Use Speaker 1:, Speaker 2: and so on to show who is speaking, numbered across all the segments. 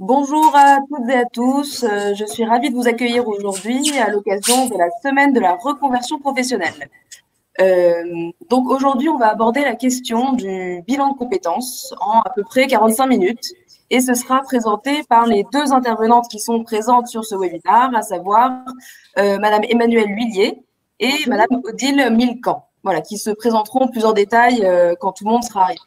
Speaker 1: Bonjour à toutes et à tous. Euh, je suis ravie de vous accueillir aujourd'hui à l'occasion de la semaine de la reconversion professionnelle. Euh, donc aujourd'hui, on va aborder la question du bilan de compétences en à peu près 45 minutes et ce sera présenté par les deux intervenantes qui sont présentes sur ce webinaire, à savoir euh, Madame Emmanuelle Huillier et Madame Odile Milcan, voilà, qui se présenteront plus en détail quand tout le monde sera arrivé.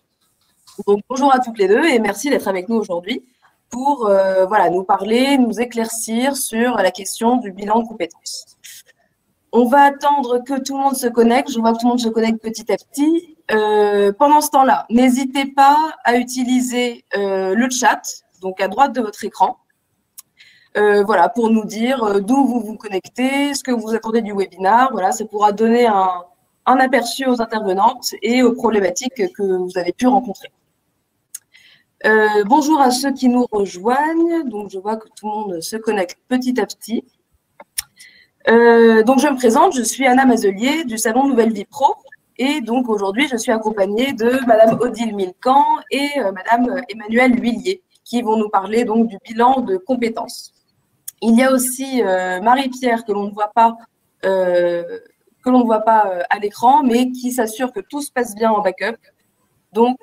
Speaker 1: Donc bonjour à toutes les deux et merci d'être avec nous aujourd'hui pour euh, voilà, nous parler, nous éclaircir sur la question du bilan de compétences. On va attendre que tout le monde se connecte. Je vois que tout le monde se connecte petit à petit. Euh, pendant ce temps-là, n'hésitez pas à utiliser euh, le chat, donc à droite de votre écran, voilà, pour nous dire d'où vous vous connectez, ce que vous attendez du webinaire. Voilà, ça pourra donner un aperçu aux intervenantes et aux problématiques que vous avez pu rencontrer. Euh, bonjour à ceux qui nous rejoignent. Donc, je vois que tout le monde se connecte petit à petit. Euh, donc, je me présente, je suis Anna Mazelier du Salon Nouvelle Vie Pro. Et donc, aujourd'hui, je suis accompagnée de Madame Odile Milcan et euh, Madame Emmanuelle Huillier qui vont nous parler donc du bilan de compétences. Il y a aussi Marie-Pierre que l'on ne voit pas, à l'écran, mais qui s'assure que tout se passe bien en backup. Donc,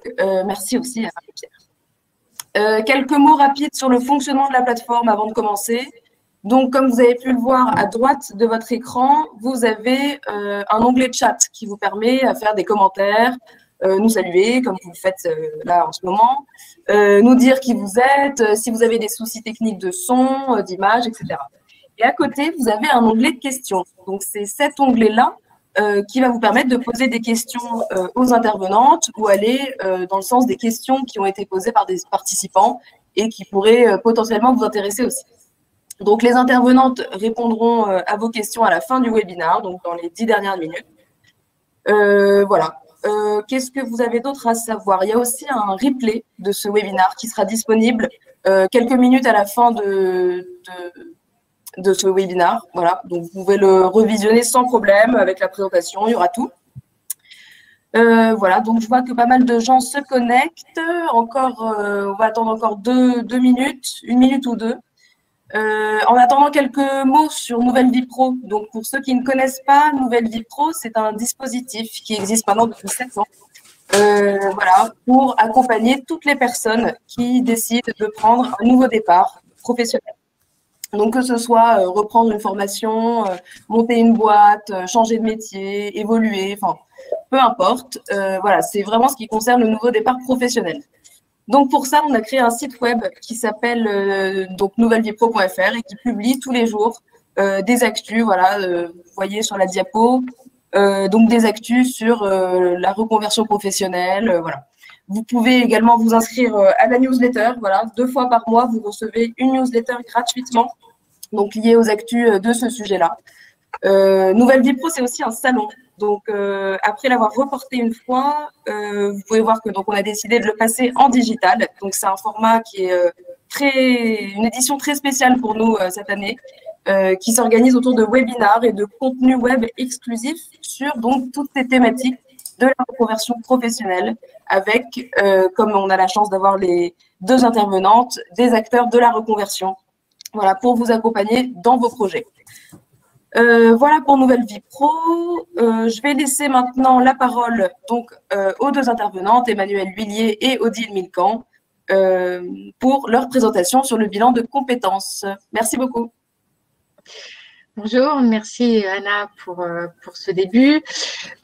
Speaker 1: merci aussi à Marie-Pierre. Euh, quelques mots rapides sur le fonctionnement de la plateforme avant de commencer. Donc, comme vous avez pu le voir à droite de votre écran, vous avez euh, un onglet chat qui vous permet à faire des commentaires, euh, nous saluer comme vous le faites là en ce moment, nous dire qui vous êtes, si vous avez des soucis techniques de son, d'image, etc. Et à côté, vous avez un onglet de questions. Donc, c'est cet onglet-là euh, qui va vous permettre de poser des questions euh, aux intervenantes ou aller euh, dans le sens des questions qui ont été posées par des participants et qui pourraient potentiellement vous intéresser aussi. Donc, les intervenantes répondront à vos questions à la fin du webinaire, donc dans les dix dernières minutes. voilà. Qu'est-ce que vous avez d'autre à savoir? Il y a aussi un replay de ce webinaire qui sera disponible quelques minutes à la fin de de ce webinaire. Voilà, donc vous pouvez le revisionner sans problème avec la présentation, il y aura tout. Euh, voilà, donc je vois que pas mal de gens se connectent. Encore, euh, on va attendre encore deux, minutes, une minute ou deux. Euh, en attendant quelques mots sur Nouvelle Vie Pro. Donc pour ceux qui ne connaissent pas, Nouvelle Vie Pro, c'est un dispositif qui existe maintenant depuis 7 ans. voilà, pour accompagner toutes les personnes qui décident de prendre un nouveau départ professionnel. Donc que ce soit euh, reprendre une formation, euh, monter une boîte, euh, changer de métier, évoluer, enfin peu importe. voilà, c'est vraiment ce qui concerne le nouveau départ professionnel. Donc pour ça, on a créé un site web qui s'appelle donc nouvelleviepro.fr et qui publie tous les jours des actus. Voilà, vous voyez sur la diapo, donc des actus sur la reconversion professionnelle. voilà. Vous pouvez également vous inscrire euh, à la newsletter. Voilà, deux fois par mois, vous recevez une newsletter gratuitement, donc liée aux actus euh, de ce sujet-là. Euh, Nouvelle Vie Pro, c'est aussi un salon. Donc, après l'avoir reporté une fois, vous pouvez voir que donc on a décidé de le passer en digital. Donc, c'est un format qui est très, une édition très spéciale pour nous cette année, qui s'organise autour de webinars et de contenus web exclusifs sur donc toutes ces thématiques de la reconversion professionnelle avec, euh, comme on a la chance d'avoir les deux intervenantes, des acteurs de la reconversion, voilà, pour vous accompagner dans vos projets. Euh, voilà pour Nouvelle Vie Pro. Euh, je vais laisser maintenant la parole aux deux intervenantes, Emmanuel Huillier et Odile Milcan, pour leur présentation sur le bilan de compétences. Merci beaucoup.
Speaker 2: Bonjour, merci Anna pour, euh, ce début.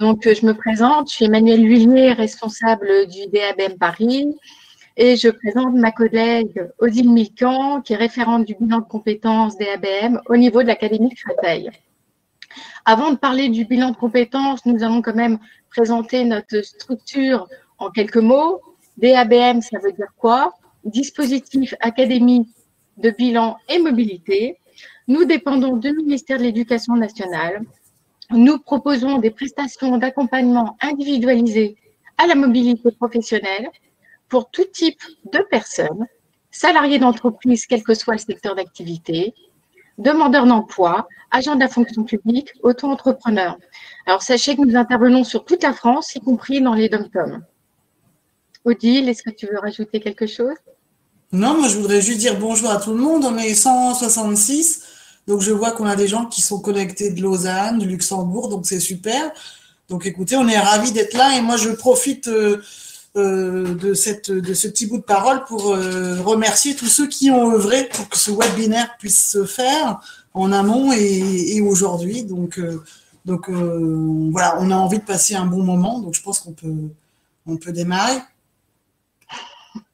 Speaker 2: Donc, je me présente, je suis Emmanuelle Huillier, responsable du DABM Paris. Et je présente ma collègue Odile Milcan, qui est référente du bilan de compétences DABM au niveau de l'Académie de Créteil. Avant de parler du bilan de compétences, nous allons quand même présenter notre structure en quelques mots. DABM, ça veut dire quoi? Dispositif Académie de bilan et mobilité. Nous dépendons du ministère de l'Éducation nationale. Nous proposons des prestations d'accompagnement individualisées à la mobilité professionnelle pour tout type de personnes, salariés d'entreprise, quel que soit le secteur d'activité, demandeurs d'emploi, agents de la fonction publique, auto-entrepreneurs. Alors, sachez que nous intervenons sur toute la France, y compris dans les dom Odile, est-ce que tu veux rajouter quelque chose?
Speaker 3: Non, moi je voudrais juste dire bonjour à tout le monde. On est 166. Donc je vois qu'on a des gens qui sont connectés de Lausanne, du Luxembourg, donc c'est super. Donc écoutez, on est ravis d'être là et moi je profite euh, euh, de, cette, de ce petit bout de parole pour euh, remercier tous ceux qui ont œuvré pour que ce webinaire puisse se faire en amont et, aujourd'hui. Donc, donc voilà, on a envie de passer un bon moment, donc je pense qu'on peut, on peut démarrer.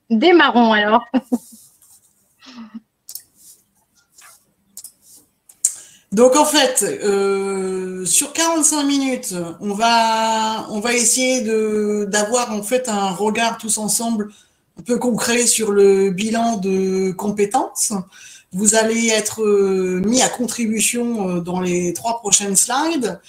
Speaker 2: Démarrons alors.
Speaker 3: Donc en fait, euh, sur 45 minutes, on va, on va essayer d'avoir en fait un regard tous ensemble un peu concret sur le bilan de compétences. Vous allez être euh, mis à contribution euh, dans les trois prochaines slides.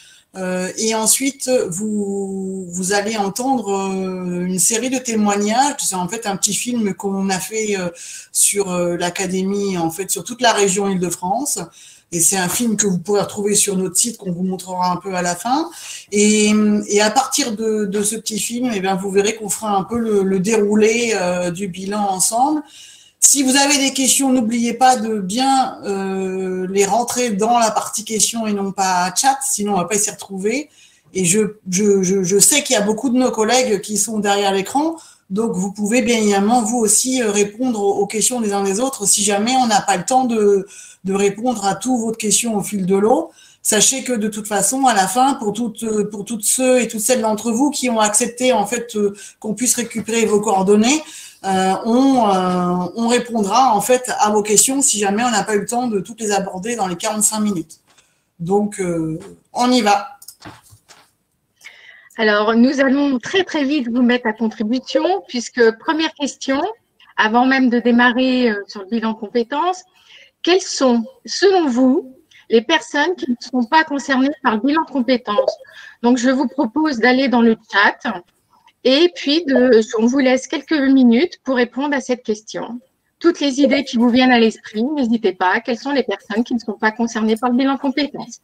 Speaker 3: et ensuite, vous, vous allez entendre une série de témoignages. C'est en fait un petit film qu'on a fait sur l'académie, en fait, sur toute la région Île-de-France. Et c'est un film que vous pourrez retrouver sur notre site qu'on vous montrera un peu à la fin. Et, à partir de, ce petit film, eh bien, vous verrez qu'on fera un peu le, déroulé euh, du bilan ensemble. Si vous avez des questions, n'oubliez pas de bien euh, les rentrer dans la partie questions et non pas chat, sinon on va pas s'y retrouver. Et je sais qu'il y a beaucoup de nos collègues qui sont derrière l'écran, donc vous pouvez bien évidemment vous aussi euh, répondre aux questions des uns des autres si jamais on n'a pas le temps de, répondre à toutes vos questions au fil de l'eau. Sachez que de toute façon, à la fin, pour toutes, pour toutes ceux et toutes celles d'entre vous qui ont accepté en fait euh, qu'on puisse récupérer vos coordonnées, euh, on, euh, on, répondra en fait à vos questions si jamais on n'a pas eu le temps de toutes les aborder dans les 45 minutes. Donc, on y va.
Speaker 2: Alors, nous allons très très vite vous mettre à contribution puisque première question, avant même de démarrer sur le bilan compétences, quelles sont, selon vous, les personnes qui ne sont pas concernées par le bilan compétences? Donc, je vous propose d'aller dans le chat et puis de, on vous laisse quelques minutes pour répondre à cette question. Toutes les idées qui vous viennent à l'esprit, n'hésitez pas. Quelles sont les personnes qui ne sont pas concernées par le bilan compétences?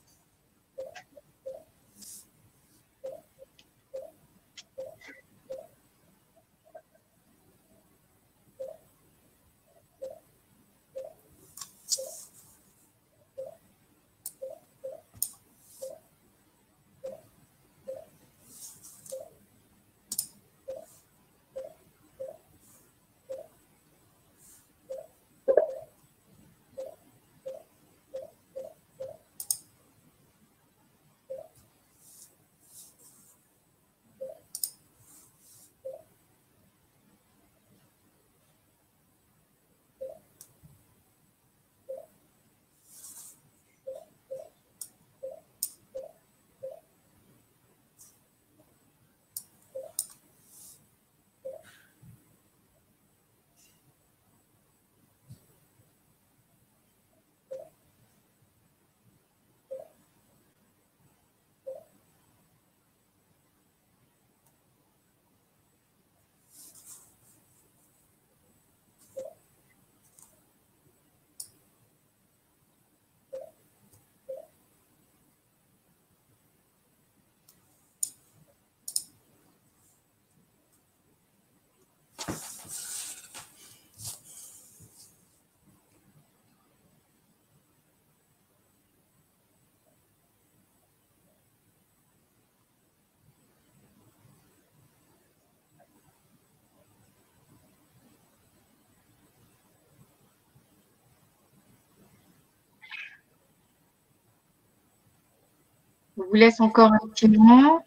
Speaker 2: Vous laisse encore un petit moment.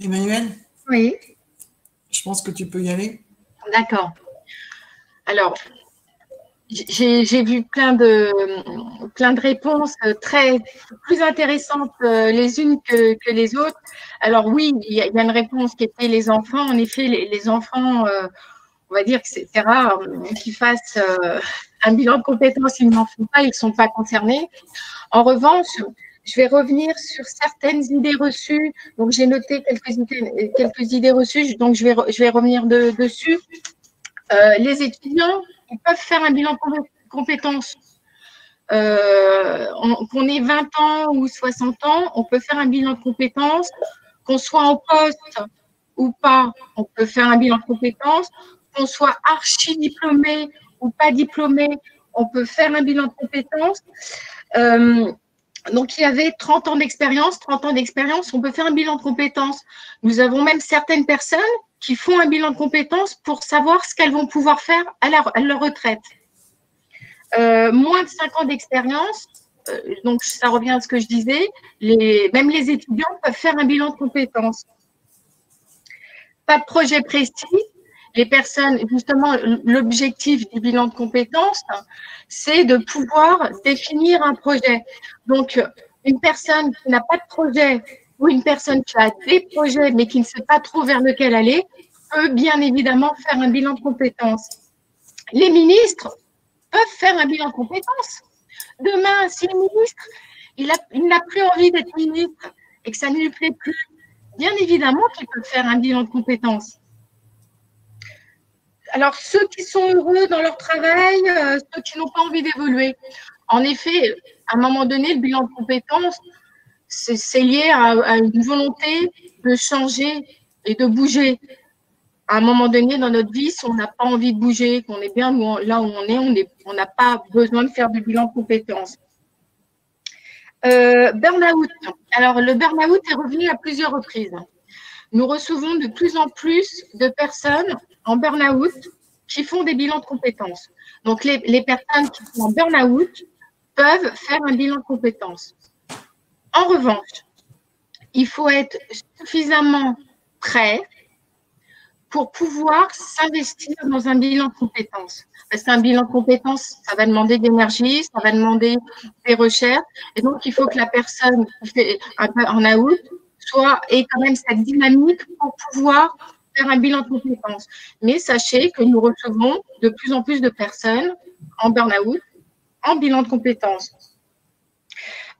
Speaker 3: Emmanuel
Speaker 2: Oui.
Speaker 3: Je pense que tu peux y aller.
Speaker 2: D'accord. Alors, j'ai vu plein de, plein de réponses très plus intéressantes euh, les unes que, que les autres. Alors oui, il y, a, une réponse qui était les enfants. En effet, les, enfants, euh, on va dire que c'est rare euh, qu'ils fassent un bilan de compétences, ils n'en font pas, ils ne sont pas concernés. En revanche, je vais revenir sur certaines idées reçues. Donc, j'ai noté quelques idées, reçues, donc je vais, revenir de, dessus. les étudiants ils peuvent faire un bilan de compétences. Euh, qu'on ait 20 ans ou 60 ans, on peut faire un bilan de compétences. Qu'on soit en poste ou pas, on peut faire un bilan de compétences. Qu'on soit archi diplômé ou pas diplômé, on peut faire un bilan de compétences. Euh, donc, il y avait 30 ans d'expérience. 30 ans d'expérience, on peut faire un bilan de compétences. Nous avons même certaines personnes qui font un bilan de compétences pour savoir ce qu'elles vont pouvoir faire à, leur retraite. Euh, moins de 5 ans d'expérience, euh, donc ça revient à ce que je disais, même les étudiants peuvent faire un bilan de compétences. Pas de projet précis, les personnes, justement, l'objectif du bilan de compétences, c'est de pouvoir définir un projet. Donc, une personne qui n'a pas de projet ou une personne qui a des projets mais qui ne sait pas trop vers lequel aller peut bien évidemment faire un bilan de compétences. Les ministres peuvent faire un bilan de compétences. Demain, si le ministre il n'a plus envie d'être ministre et que ça ne lui plaît plus, bien évidemment qu'il peut faire un bilan de compétences. Alors, ceux qui sont heureux dans leur travail, euh, ceux qui n'ont pas envie d'évoluer. En effet, à un moment donné, le bilan de compétences, c'est lié à, une volonté de changer et de bouger. À un moment donné dans notre vie, si on n'a pas envie de bouger, qu'on est bien là où on est, on n'a pas besoin de faire du bilan de compétences. Euh, burn-out. Alors, le burn-out est revenu à plusieurs reprises. Nous recevons de plus en plus de personnes en burn-out qui font des bilans de compétences. Donc, les, personnes qui sont en burn-out peuvent faire un bilan de compétences. En revanche, il faut être suffisamment prêt pour pouvoir s'investir dans un bilan de compétences. Parce qu'un bilan de compétences, ça va demander d'énergie, ça va demander des recherches. Et donc, il faut que la personne en out soit ait quand même cette dynamique pour pouvoir faire un bilan de compétences. Mais sachez que nous recevons de plus en plus de personnes en burn-out, en bilan de compétences.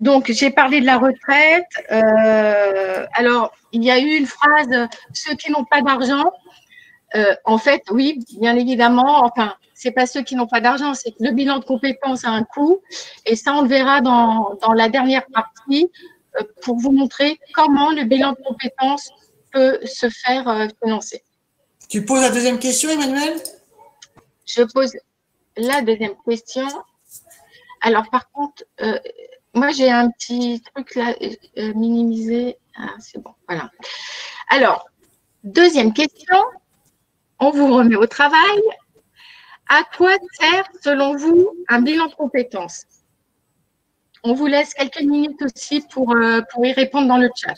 Speaker 2: Donc, j'ai parlé de la retraite. Euh, alors, il y a eu une phrase ceux qui n'ont pas d'argent. Euh, en fait, oui, bien évidemment. Enfin, c'est pas ceux qui n'ont pas d'argent, c'est que le bilan de compétences a un coût. Et ça, on le verra dans, dans la dernière partie pour vous montrer comment le bilan de compétences peut se faire financer.
Speaker 3: Tu poses la deuxième question, Emmanuel?
Speaker 2: Je pose la deuxième question. Alors, par contre, moi, j'ai un petit truc là, euh, minimisé. Ah, c'est bon, voilà. Alors, deuxième question. On vous remet au travail. À quoi sert, selon vous, un bilan de compétences? On vous laisse quelques minutes aussi pour, euh, pour y répondre dans le chat.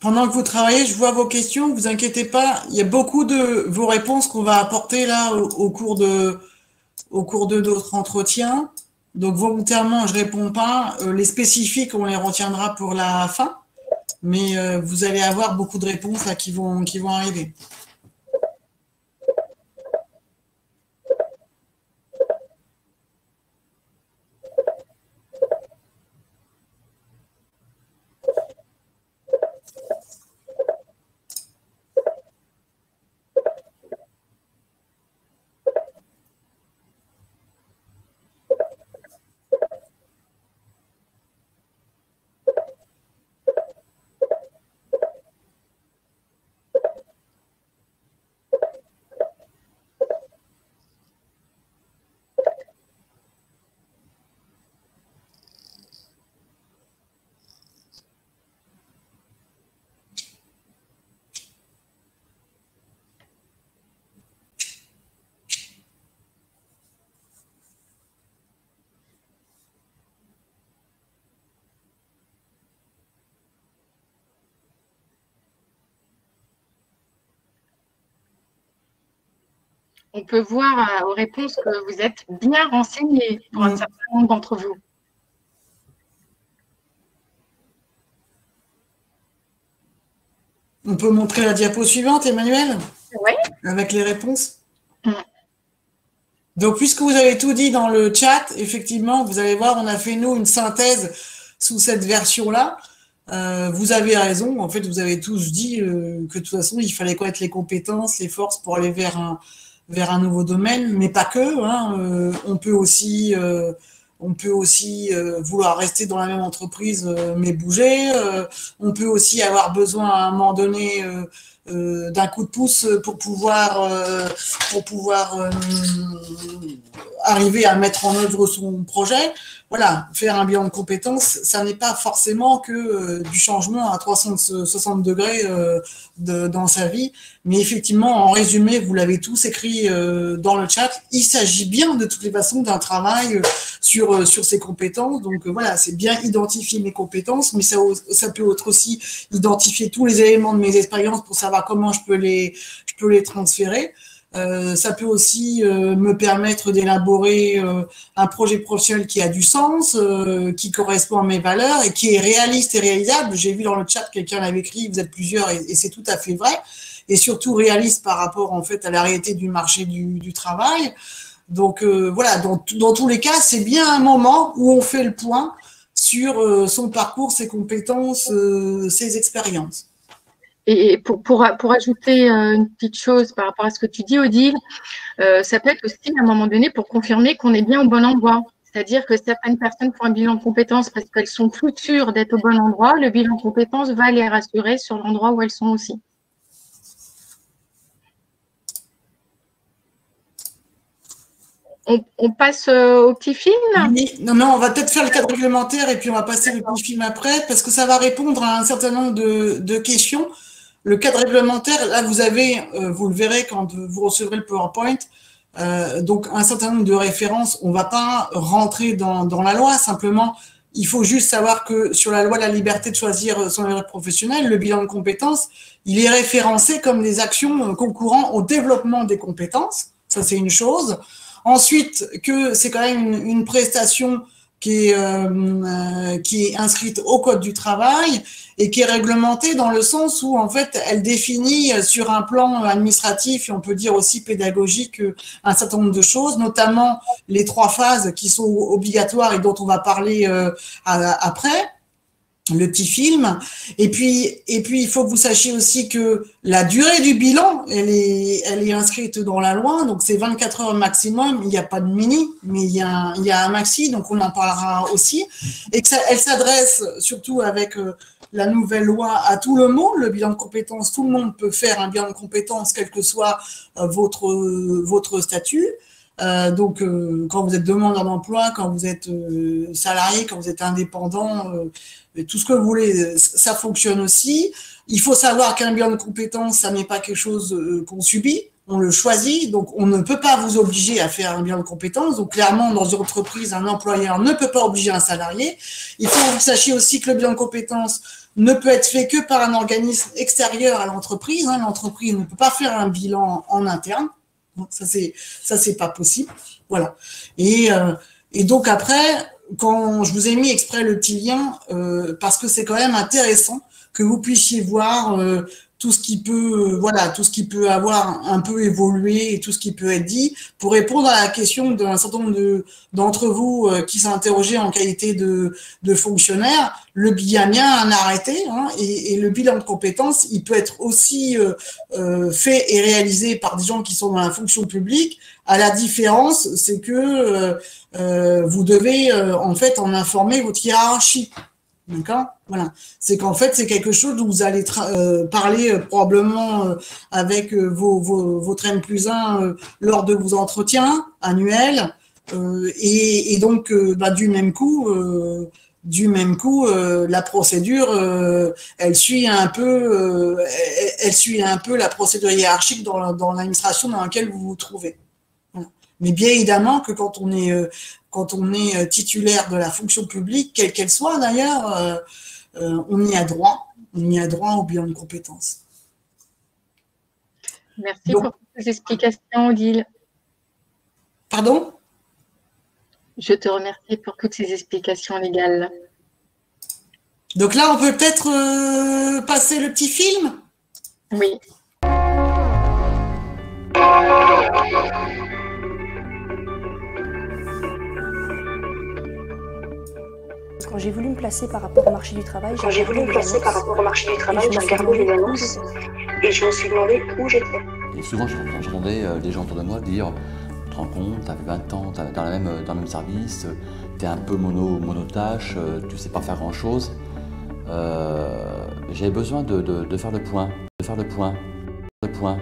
Speaker 3: pendant que vous travaillez, je vois vos questions, ne vous inquiétez pas, il y a beaucoup de vos réponses qu'on va apporter là au, cours de au cours de notre entretien. Donc volontairement, je réponds pas. Euh, les spécifiques, on les retiendra pour la fin, mais euh, vous allez avoir beaucoup de réponses là qui vont qui vont arriver.
Speaker 2: On peut voir aux réponses que vous êtes bien renseignés pour un certain nombre d'entre vous.
Speaker 3: On peut montrer la diapo suivante, Emmanuel?
Speaker 2: Oui.
Speaker 3: Avec les réponses? Donc, puisque vous avez tout dit dans le chat, effectivement, vous allez voir, on a fait, nous, une synthèse sous cette version-là. Euh, vous avez raison. En fait, vous avez tous dit euh, que de toute façon, il fallait connaître les compétences, les forces pour aller vers un, vers un nouveau domaine, mais pas que. Hein. Euh, on peut aussi on peut aussi euh, vouloir rester dans la même entreprise euh, mais bouger. Euh, on peut aussi avoir besoin à un moment donné d'un coup de pouce pour pouvoir, pour pouvoir arriver à mettre en œuvre son projet voilà, faire un bilan de compétences, ça n'est pas forcément que euh, du changement à 360 degrés euh, dans sa vie, mais effectivement, en résumé, vous l'avez tous écrit euh, dans le chat, il s'agit bien de toutes les façons d'un travail sur, sur ses compétences. Donc voilà, c'est bien identifier mes compétences, mais ça, ça peut être aussi identifier tous les éléments de mes expériences pour savoir comment je peux les, transférer. Euh, ça peut aussi euh, me permettre d'élaborer euh, un projet professionnel qui a du sens, qui correspond à mes valeurs et qui est réaliste et réalisable. J'ai vu dans le chat quelqu'un l'avait écrit, vous êtes plusieurs et, c'est tout à fait vrai. Et surtout réaliste par rapport en fait à la réalité du marché du, travail. Donc voilà, dans, tous les cas, c'est bien un moment où on fait le point sur son parcours, ses compétences, ses expériences.
Speaker 2: Et pour, pour, ajouter euh, une petite chose par rapport à ce que tu dis, Odile, euh, ça peut être aussi à un moment donné pour confirmer qu'on est bien au bon endroit. C'est-à-dire que certaines personnes font un bilan de compétences parce qu'elles sont plus sûres d'être au bon endroit. Le bilan de compétences va les rassurer sur l'endroit où elles sont aussi. On, passe euh, au petit film?
Speaker 3: Non, non, on va peut-être faire le cadre réglementaire et puis on va passer le petit film après parce que ça va répondre à un certain nombre de questions. Le cadre réglementaire, là, vous avez, euh, vous le verrez quand vous recevrez le PowerPoint, euh, donc un certain nombre de références. On ne va pas rentrer dans, la loi, simplement, il faut juste savoir que sur la loi de la liberté de choisir son avenir professionnel, le bilan de compétences, il est référencé comme des actions concourant au développement des compétences. Ça, c'est une chose. Ensuite, que c'est quand même une prestation qui euh, euh, qui est inscrite au Code du travail et qui est réglementée dans le sens où, en fait, elle définit sur un plan administratif et on peut dire aussi pédagogique un certain nombre de choses, notamment les trois phases qui sont obligatoires et dont on va parler euh, après le petit film. Et puis, et puis, il faut que vous sachiez aussi que la durée du bilan, elle est, elle est inscrite dans la loi. Donc, c'est 24 heures maximum. Il n'y a pas de mini, mais il y a un, il y a un maxi. Donc, on en parlera aussi. Et elle s'adresse surtout avec euh, la nouvelle loi à tout le monde. Le bilan de compétences, tout le monde peut faire un bilan de compétences, quel que soit euh, votre, votre statut. Euh, donc, euh, quand vous êtes demandeur d'emploi, quand vous êtes euh, salarié, quand vous êtes indépendant, tout ce que vous voulez, ça fonctionne aussi. Il faut savoir qu'un bilan de compétences, ça n'est pas quelque chose qu'on subit, on le choisit. Donc, on ne peut pas vous obliger à faire un bilan de compétences. Donc, clairement, dans une entreprise, un employeur ne peut pas obliger un salarié. Il faut que vous sachiez aussi que le bilan de compétences ne peut être fait que par un organisme extérieur à l'entreprise. Hein. L'entreprise ne peut pas faire un bilan en interne. Ça, c'est ça, c'est pas possible. Voilà. Et, euh, et donc après, quand je vous ai mis exprès le petit lien, euh, parce que c'est quand même intéressant que vous puissiez voir euh, tout ce qui peut, voilà, tout ce qui peut avoir un peu évolué et tout ce qui peut être dit pour répondre à la question d'un certain nombre d'entre vous euh, qui interrogés en qualité de, de fonctionnaire. Le bilan a un arrêté hein, et, et, le bilan de compétences, il peut être aussi euh, euh, fait et réalisé par des gens qui sont dans la fonction publique. À la différence, c'est que euh, vous devez en fait en informer votre hiérarchie. D'accord? Voilà. C'est qu'en fait, c'est quelque chose où vous allez euh, parler euh, probablement euh, avec vos, vos, votre M plus 1 lors de vos entretiens annuels. Et, donc, bah, du même coup, du même coup, la procédure, elle suit un peu, elle, suit un peu la procédure hiérarchique dans l'administration dans laquelle vous vous trouvez. Mais bien évidemment que quand on est, euh, quand on est euh, titulaire de la fonction publique, quelle qu'elle soit d'ailleurs, euh, on y a droit. On y a droit au bilan de compétences.
Speaker 2: Merci pour ces explications, Odile.
Speaker 3: Pardon?
Speaker 2: Je te remercie pour toutes ces explications légales.
Speaker 3: Donc là, on peut peut-être euh, passer le petit film?
Speaker 2: Oui.
Speaker 4: Quand j'ai voulu me placer par rapport au marché du travail,
Speaker 5: quand j'ai voulu me placer par rapport au marché du travail, j'ai regardé les annonces et je me suis demandé où j'étais.
Speaker 6: Et souvent, j'entendais euh, des gens autour de moi dire Tu te rends compte, t'avais 20 ans, t'es dans, la même, dans le même service, t'es un peu mono, monotâche, euh, tu sais pas faire grand chose. Euh, J'avais besoin de, de, de, faire le point, de faire le point, le point.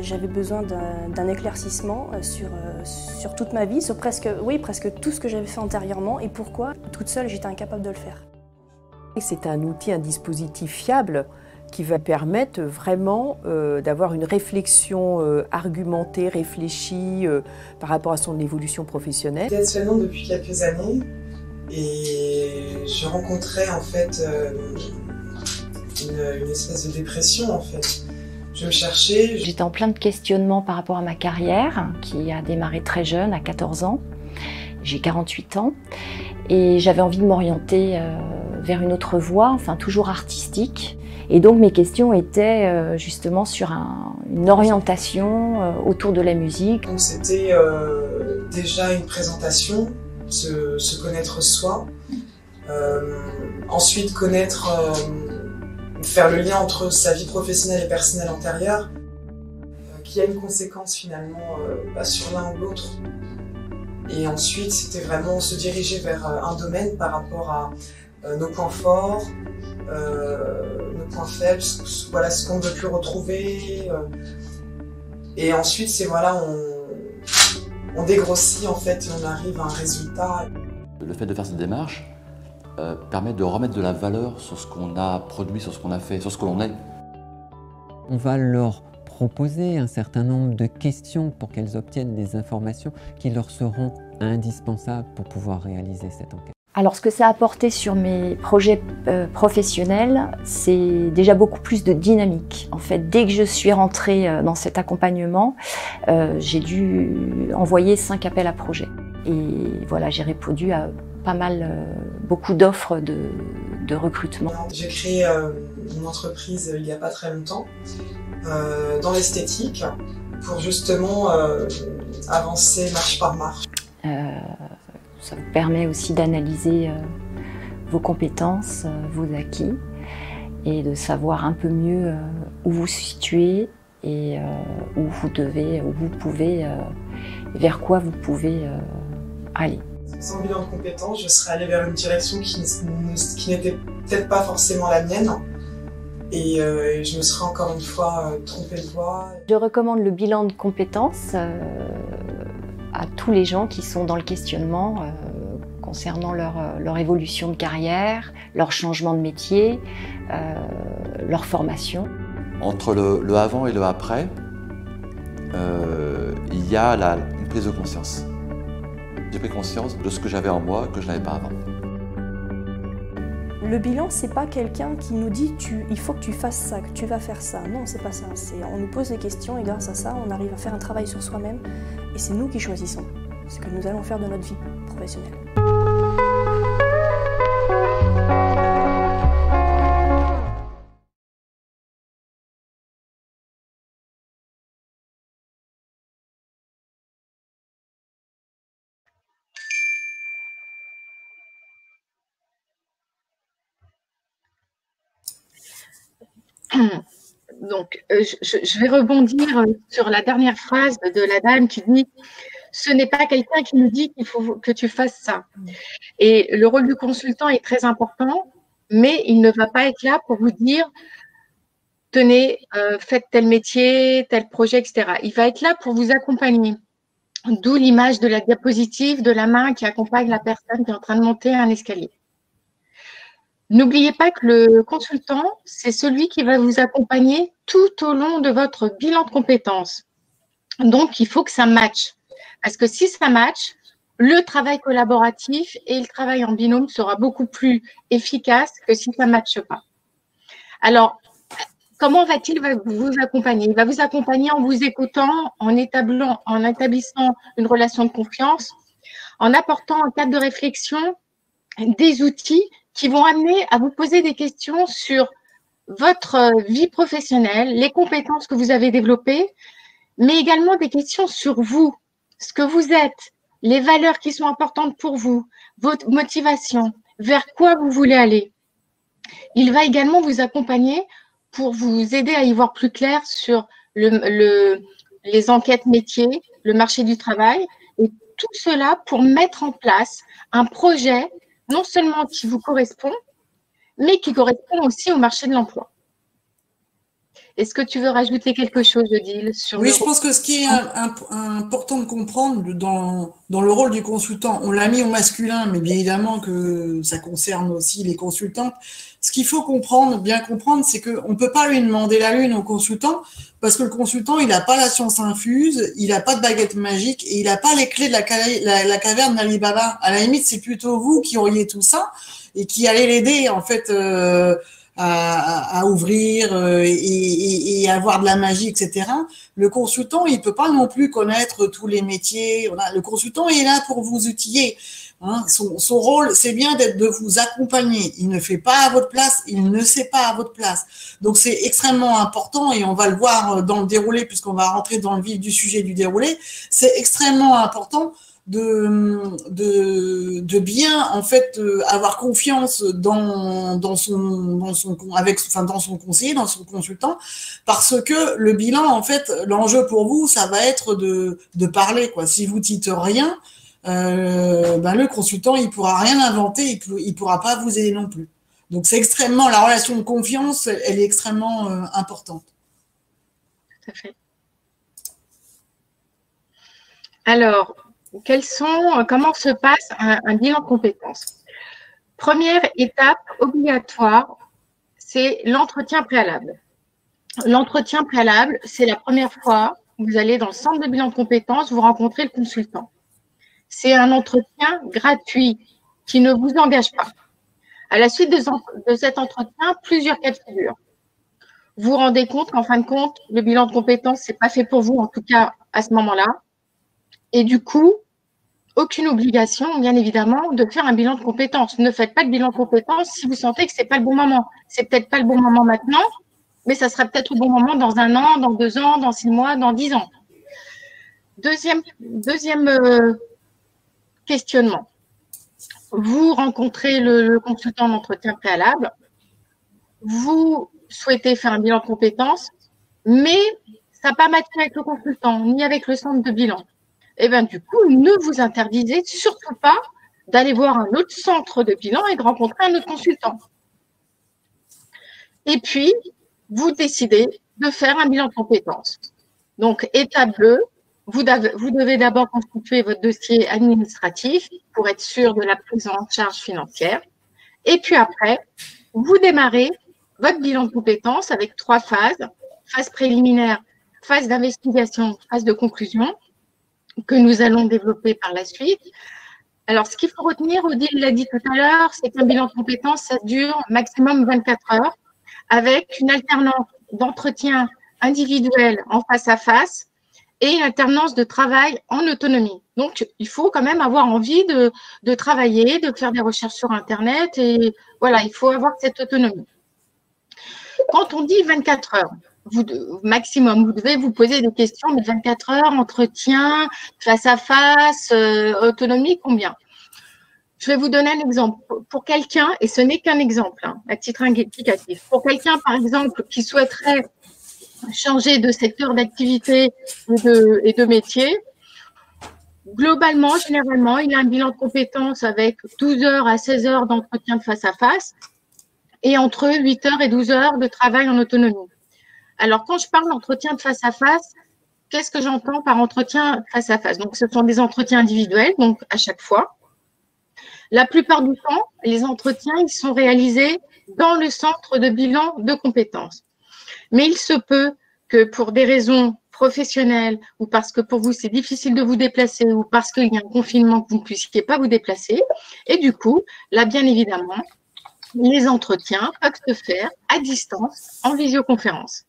Speaker 4: J'avais besoin d'un éclaircissement sur, sur toute ma vie, sur presque, oui, presque tout ce que j'avais fait antérieurement et pourquoi, toute seule, j'étais incapable de le faire.
Speaker 7: C'est un outil, un dispositif fiable qui va permettre vraiment euh, d'avoir une réflexion euh, argumentée, réfléchie euh, par rapport à son évolution professionnelle.
Speaker 8: J'étais soignante depuis quelques années et je rencontrais en fait une, une, espèce de dépression en fait. Je cherchais.
Speaker 9: J'étais en plein de questionnements par rapport à ma carrière qui a démarré très jeune, à 14 ans. J'ai 48 ans et j'avais envie de m'orienter vers une autre voie, enfin toujours artistique. Et donc mes questions étaient euh, justement sur un, une orientation euh, autour de la musique.
Speaker 8: Donc c'était euh, déjà une présentation, se, se connaître soi, euh, ensuite connaître, euh, faire le lien entre sa vie professionnelle et personnelle antérieure, qui a une conséquence finalement bah, sur l'un ou l'autre. Et ensuite c'était vraiment se diriger vers un domaine par rapport à nos points forts, euh, nos points faibles, voilà ce qu'on ne veut plus retrouver. Euh. et ensuite, c'est voilà, on, on dégrossit en fait et on arrive à un résultat.
Speaker 6: Le fait de faire cette démarche euh, permet de remettre de la valeur sur ce qu'on a produit, sur ce qu'on a fait, sur ce que l'on est.
Speaker 10: On va leur proposer un certain nombre de questions pour qu'elles obtiennent des informations qui leur seront indispensables pour pouvoir réaliser cette enquête.
Speaker 9: Alors ce que ça a apporté sur mes projets euh, professionnels, c'est déjà beaucoup plus de dynamique. En fait, dès que je suis rentrée euh, dans cet accompagnement, euh, j'ai dû envoyer cinq appels à projets. Et voilà, j'ai répondu à pas mal, euh, beaucoup d'offres de, de, recrutement.
Speaker 8: J'ai créé euh, une entreprise il n'y a pas très longtemps dans l'esthétique pour justement avancer marche par marche.
Speaker 9: Ça vous permet aussi d'analyser euh, vos compétences, euh, vos acquis et de savoir un peu mieux euh, où vous situez et où vous devez, où vous pouvez, vers quoi vous pouvez aller.
Speaker 8: Sans bilan de compétences, je serais allée vers une direction qui, qui n'était peut-être pas forcément la mienne. Et euh, je me serais encore une fois euh, trompée de voie.
Speaker 9: Je recommande le bilan de compétences euh, à tous les gens qui sont dans le questionnement euh, concernant leur, leur, évolution de carrière, leur changement de métier, euh, leur formation.
Speaker 6: Entre le, le, avant et le après, euh, il y a la, une prise de conscience. Conscience de ce que j'avais en moi que je n'avais pas avant.
Speaker 4: Le bilan, c'est pas quelqu'un qui nous dit tu, il faut que tu fasses ça, que tu vas faire ça. Non, c'est pas ça. On nous pose des questions et grâce à ça, on arrive à faire un travail sur soi-même et c'est nous qui choisissons ce que nous allons faire de notre vie professionnelle.
Speaker 2: Donc, euh, je, vais rebondir sur la dernière phrase de la dame qui dit ce n'est pas quelqu'un qui nous dit qu'il faut que tu fasses ça. Et le rôle du consultant est très important, mais il ne va pas être là pour vous dire tenez, euh, faites tel métier, tel projet, etc. Il va être là pour vous accompagner. D'où l'image de la diapositive de la main qui accompagne la personne qui est en train de monter un escalier. N'oubliez pas que le consultant, c'est celui qui va vous accompagner tout au long de votre bilan de compétences. Donc, il faut que ça matche. Parce que si ça matche, le travail collaboratif et le travail en binôme sera beaucoup plus efficace que si ça ne matche pas. Alors, comment va-t-il vous accompagner? Il va vous accompagner en vous écoutant, en, établissant une relation de confiance, en apportant un cadre de réflexion, des outils qui vont amener à vous poser des questions sur votre vie professionnelle, les compétences que vous avez développées, mais également des questions sur vous, ce que vous êtes, les valeurs qui sont importantes pour vous, votre motivation, vers quoi vous voulez aller. Il va également vous accompagner pour vous aider à y voir plus clair sur le, les enquêtes métiers, le marché du travail, et tout cela pour mettre en place un projet non seulement qui vous correspond, mais qui correspond aussi au marché de l'emploi. Est-ce que tu veux rajouter quelque chose, Odile
Speaker 3: sur Oui, je pense que ce qui est important de comprendre dans, dans le rôle du consultant, on l'a mis au masculin, mais bien évidemment que ça concerne aussi les consultantes. Ce qu'il faut comprendre, bien comprendre, c'est qu'on ne peut pas lui demander la lune au consultant, parce que le consultant, il n'a pas la science infuse, il n'a pas de baguette magique, et il n'a pas les clés de la, la, caverne d'Alibaba. À la limite, c'est plutôt vous qui auriez tout ça, et qui allez l'aider, en fait... Euh, à, ouvrir euh, et, et, avoir de la magie, etc. Le consultant, il peut pas non plus connaître tous les métiers. Le consultant est là pour vous outiller. Hein. Son, son, rôle, c'est bien d'être de vous accompagner. Il ne fait pas à votre place, il ne sait pas à votre place. Donc c'est extrêmement important et on va le voir dans le déroulé puisqu'on va rentrer dans le vif du sujet du déroulé. C'est extrêmement important de, de, de, bien en fait euh, avoir confiance dans, dans son dans son avec enfin dans son conseiller dans son consultant parce que le bilan en fait l'enjeu pour vous ça va être de, de parler quoi. Si vous dites rien euh, ben le consultant il pourra rien inventer il, il pourra pas vous aider non plus. Donc c'est extrêmement la relation de confiance elle est extrêmement euh, importante.
Speaker 2: Tout à fait. Alors quels sont, comment se passe un, bilan de compétences? Première étape obligatoire, c'est l'entretien préalable. L'entretien préalable, c'est la première fois que vous allez dans le centre de bilan de compétences, vous rencontrez le consultant. C'est un entretien gratuit qui ne vous engage pas. À la suite de, cet entretien, plusieurs cas de figure. Vous vous rendez compte qu'en fin de compte, le bilan de compétences, ce n'est pas fait pour vous, en tout cas à ce moment-là. Et du coup, aucune obligation, bien évidemment, de faire un bilan de compétences. Ne faites pas de bilan de compétences si vous sentez que ce n'est pas le bon moment. C'est peut-être pas le bon moment maintenant, mais ça sera peut-être le bon moment dans un an, dans deux ans, dans six mois, dans dix ans. Deuxième, euh, questionnement. Vous rencontrez le, consultant d'entretien préalable. Vous souhaitez faire un bilan de compétences, mais ça n'a pas matché avec le consultant, ni avec le centre de bilan eh bien du coup, ne vous interdisez surtout pas d'aller voir un autre centre de bilan et de rencontrer un autre consultant. Et puis, vous décidez de faire un bilan de compétences. Donc, étape 2, vous, vous devez d'abord constituer votre dossier administratif pour être sûr de la prise en charge financière. Et puis après, vous démarrez votre bilan de compétences avec trois phases. Phase préliminaire, phase d'investigation, phase de conclusion que nous allons développer par la suite. Alors, ce qu'il faut retenir, Odile l'a dit tout à l'heure, c'est qu'un bilan de compétences, ça dure maximum 24 heures avec une alternance d'entretien individuel en face à face et une alternance de travail en autonomie. Donc, il faut quand même avoir envie de, de travailler, de faire des recherches sur Internet et voilà, il faut avoir cette autonomie. Quand on dit 24 heures, vous, maximum, vous devez vous poser des questions, mais 24 heures, entretien, face à face, euh, autonomie, combien? Je vais vous donner un exemple. Pour quelqu'un, et ce n'est qu'un exemple, hein, à titre indicatif, pour quelqu'un, par exemple, qui souhaiterait changer de secteur d'activité et de, et de métier, globalement, généralement, il a un bilan de compétences avec 12 heures à 16 heures d'entretien de face à face et entre 8 heures et 12 heures de travail en autonomie. Alors, quand je parle d'entretien de face à face, qu'est-ce que j'entends par entretien face à face? Donc, ce sont des entretiens individuels, donc à chaque fois. La plupart du temps, les entretiens, ils sont réalisés dans le centre de bilan de compétences. Mais il se peut que pour des raisons professionnelles ou parce que pour vous c'est difficile de vous déplacer ou parce qu'il y a un confinement que vous ne puissiez pas vous déplacer. Et du coup, là, bien évidemment, les entretiens peuvent se faire à distance, en visioconférence.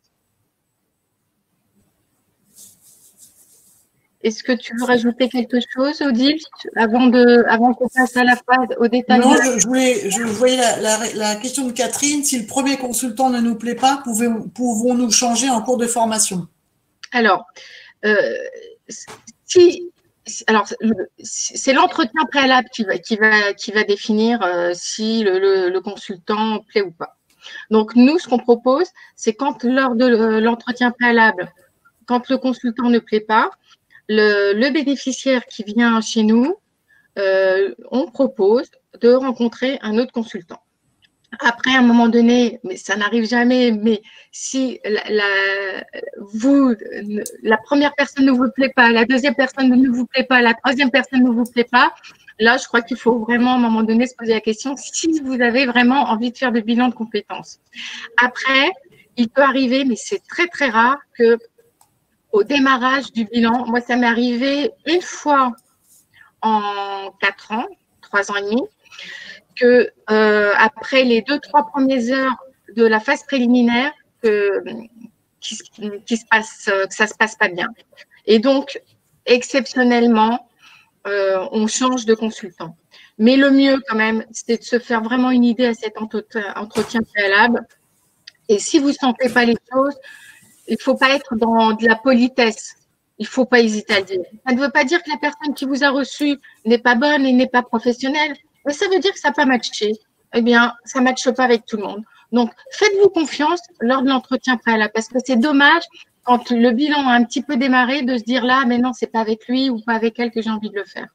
Speaker 2: Est-ce que tu veux rajouter quelque chose, Odile, avant, de, avant qu'on passe à la phase, au détail?
Speaker 3: Non, je, voulais, je voyais la, question de Catherine. Si le premier consultant ne nous plaît pas, pouvons-nous changer en cours de formation?
Speaker 2: Alors, euh, si, alors, c'est l'entretien préalable qui va, qui va, qui va définir euh, si le, le, consultant plaît ou pas. Donc, nous, ce qu'on propose, c'est quand lors de l'entretien préalable, quand le consultant ne plaît pas, le, bénéficiaire qui vient chez nous, euh, on propose de rencontrer un autre consultant. Après, à un moment donné, mais ça n'arrive jamais, mais si la, vous, la première personne ne vous plaît pas, la deuxième personne ne vous plaît pas, la troisième personne ne vous plaît pas, là, je crois qu'il faut vraiment, à un moment donné, se poser la question si vous avez vraiment envie de faire des bilans de compétences. Après, il peut arriver, mais c'est très, très rare, que au démarrage du bilan, moi, ça m'est arrivé une fois en quatre ans, trois ans et demi, que euh, après les deux, trois premières heures de la phase préliminaire, que, qui, se passe, que ça se passe pas bien. Et donc, exceptionnellement, euh, on change de consultant. Mais le mieux, quand même, c'est de se faire vraiment une idée à cet entretien préalable. Et si vous ne sentez pas les choses, il ne faut pas être dans de la politesse. Il ne faut pas hésiter à dire. Ça ne veut pas dire que la personne qui vous a reçu n'est pas bonne et n'est pas professionnelle, mais ça veut dire que ça n'a pas matché. Eh bien, ça ne matche pas avec tout le monde. Donc, faites-vous confiance lors de l'entretien préalable parce que c'est dommage quand le bilan a un petit peu démarré de se dire là, mais non, c'est pas avec lui ou pas avec elle que j'ai envie de le faire.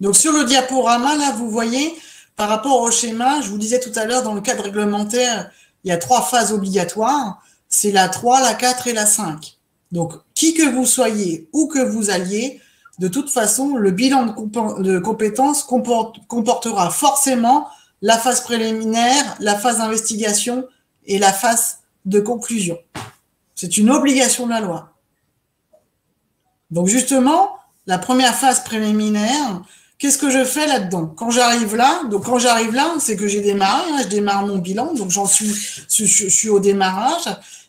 Speaker 3: Donc, sur le diaporama, là, vous voyez, par rapport au schéma, je vous disais tout à l'heure, dans le cadre réglementaire, il y a trois phases obligatoires c'est la 3, la 4 et la 5. Donc, qui que vous soyez, où que vous alliez, de toute façon, le bilan de, compétences comportera forcément la phase préliminaire, la phase d'investigation et la phase de conclusion. C'est une obligation de la loi. Donc justement, la première phase préliminaire, qu'est-ce que je fais là-dedans? Quand j'arrive là, donc quand j'arrive là, c'est que j'ai démarré, hein, je démarre mon bilan, donc j'en je suis au démarrage.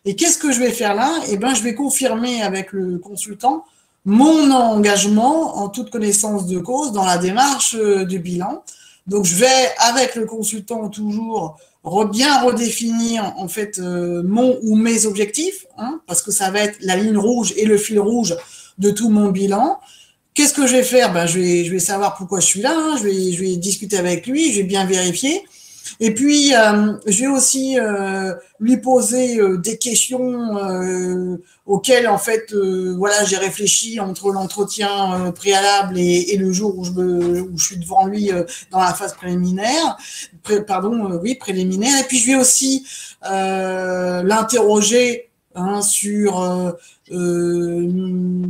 Speaker 3: Et qu'est-ce que je vais faire là? Eh bien, je vais confirmer avec le consultant mon engagement en toute connaissance de cause dans la démarche euh, du bilan. Donc, je vais avec le consultant toujours bien redéfinir en fait euh, mon ou mes objectifs, hein, parce que ça va être la ligne rouge et le fil rouge de tout mon bilan. Qu'est-ce que je vais faire? Ben, je, vais, je vais savoir pourquoi je suis là, hein. je, vais, je vais discuter avec lui, je vais bien vérifier. Et puis, euh, je vais aussi euh, lui poser euh, des questions auxquelles, en fait, voilà, j'ai réfléchi entre l'entretien préalable et, le jour où je, suis devant lui dans la phase préliminaire, pardon, oui, préliminaire. Et puis, je vais aussi l'interroger hein, sur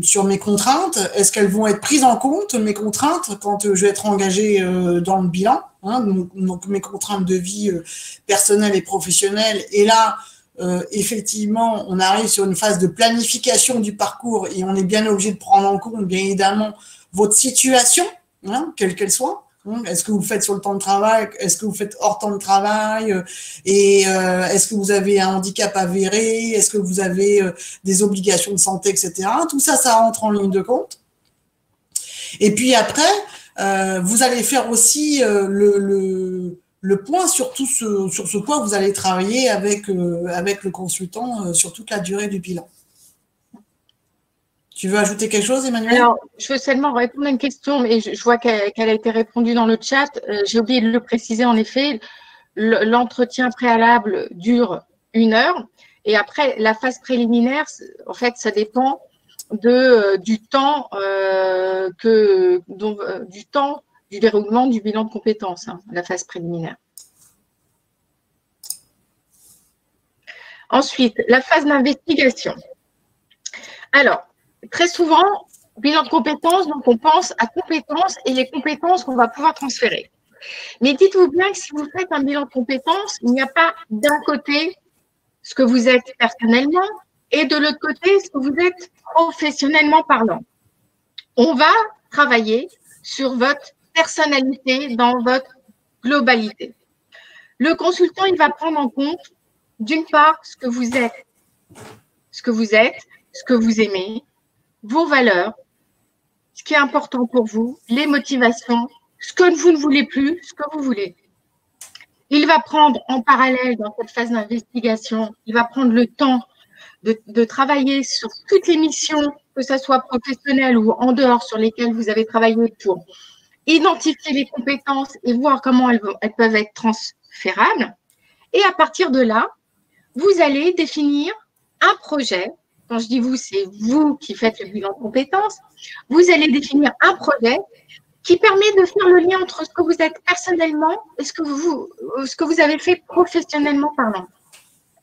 Speaker 3: sur mes contraintes. Est-ce qu'elles vont être prises en compte, mes contraintes, quand je vais être engagé dans le bilan? Hein, donc, mes contraintes de vie euh, personnelles et professionnelles. Et là, euh, effectivement, on arrive sur une phase de planification du parcours et on est bien obligé de prendre en compte, bien évidemment, votre situation, hein, quelle qu'elle soit. Hein. Est-ce que vous faites sur le temps de travail? Est-ce que vous faites hors temps de travail? Et est-ce que vous avez un handicap avéré? Est-ce que vous avez des obligations de santé, etc. Tout ça, ça rentre en ligne de compte. Et puis après, euh, vous allez faire aussi euh, le, point sur tout ce, sur ce point vous allez travailler avec, euh, avec le consultant sur toute la durée du bilan. Tu veux ajouter quelque chose, Emmanuel?
Speaker 2: Alors, je veux seulement répondre à une question, mais je, vois qu'elle a été répondue dans le chat. J'ai oublié de le préciser, en effet. L'entretien préalable dure une heure. Et après, la phase préliminaire, en fait, ça dépend euh, du temps euh, euh, du temps du déroulement du bilan de compétences, hein, la phase préliminaire. Ensuite, la phase d'investigation. Alors, très souvent, bilan de compétences, donc on pense à compétences et les compétences qu'on va pouvoir transférer. Mais dites-vous bien que si vous faites un bilan de compétences, il n'y a pas d'un côté ce que vous êtes personnellement, et de l'autre côté, ce que vous êtes professionnellement parlant? On va travailler sur votre personnalité dans votre globalité. Le consultant, il va prendre en compte, d'une part, ce que vous êtes, ce que vous êtes, ce que vous aimez, vos valeurs, ce qui est important pour vous, les motivations, ce que vous ne voulez plus, ce que vous voulez. Il va prendre en parallèle dans cette phase d'investigation, il va prendre le temps de, travailler sur toutes les missions, que ce soit professionnelles ou en dehors, sur lesquelles vous avez travaillé pour identifier les compétences et voir comment elles, elles peuvent être transférables. Et à partir de là, vous allez définir un projet. Quand je dis vous, c'est vous qui faites le bilan de compétences. Vous allez définir un projet qui permet de faire le lien entre ce que vous êtes personnellement et ce que vous, ce que vous avez fait professionnellement parlant.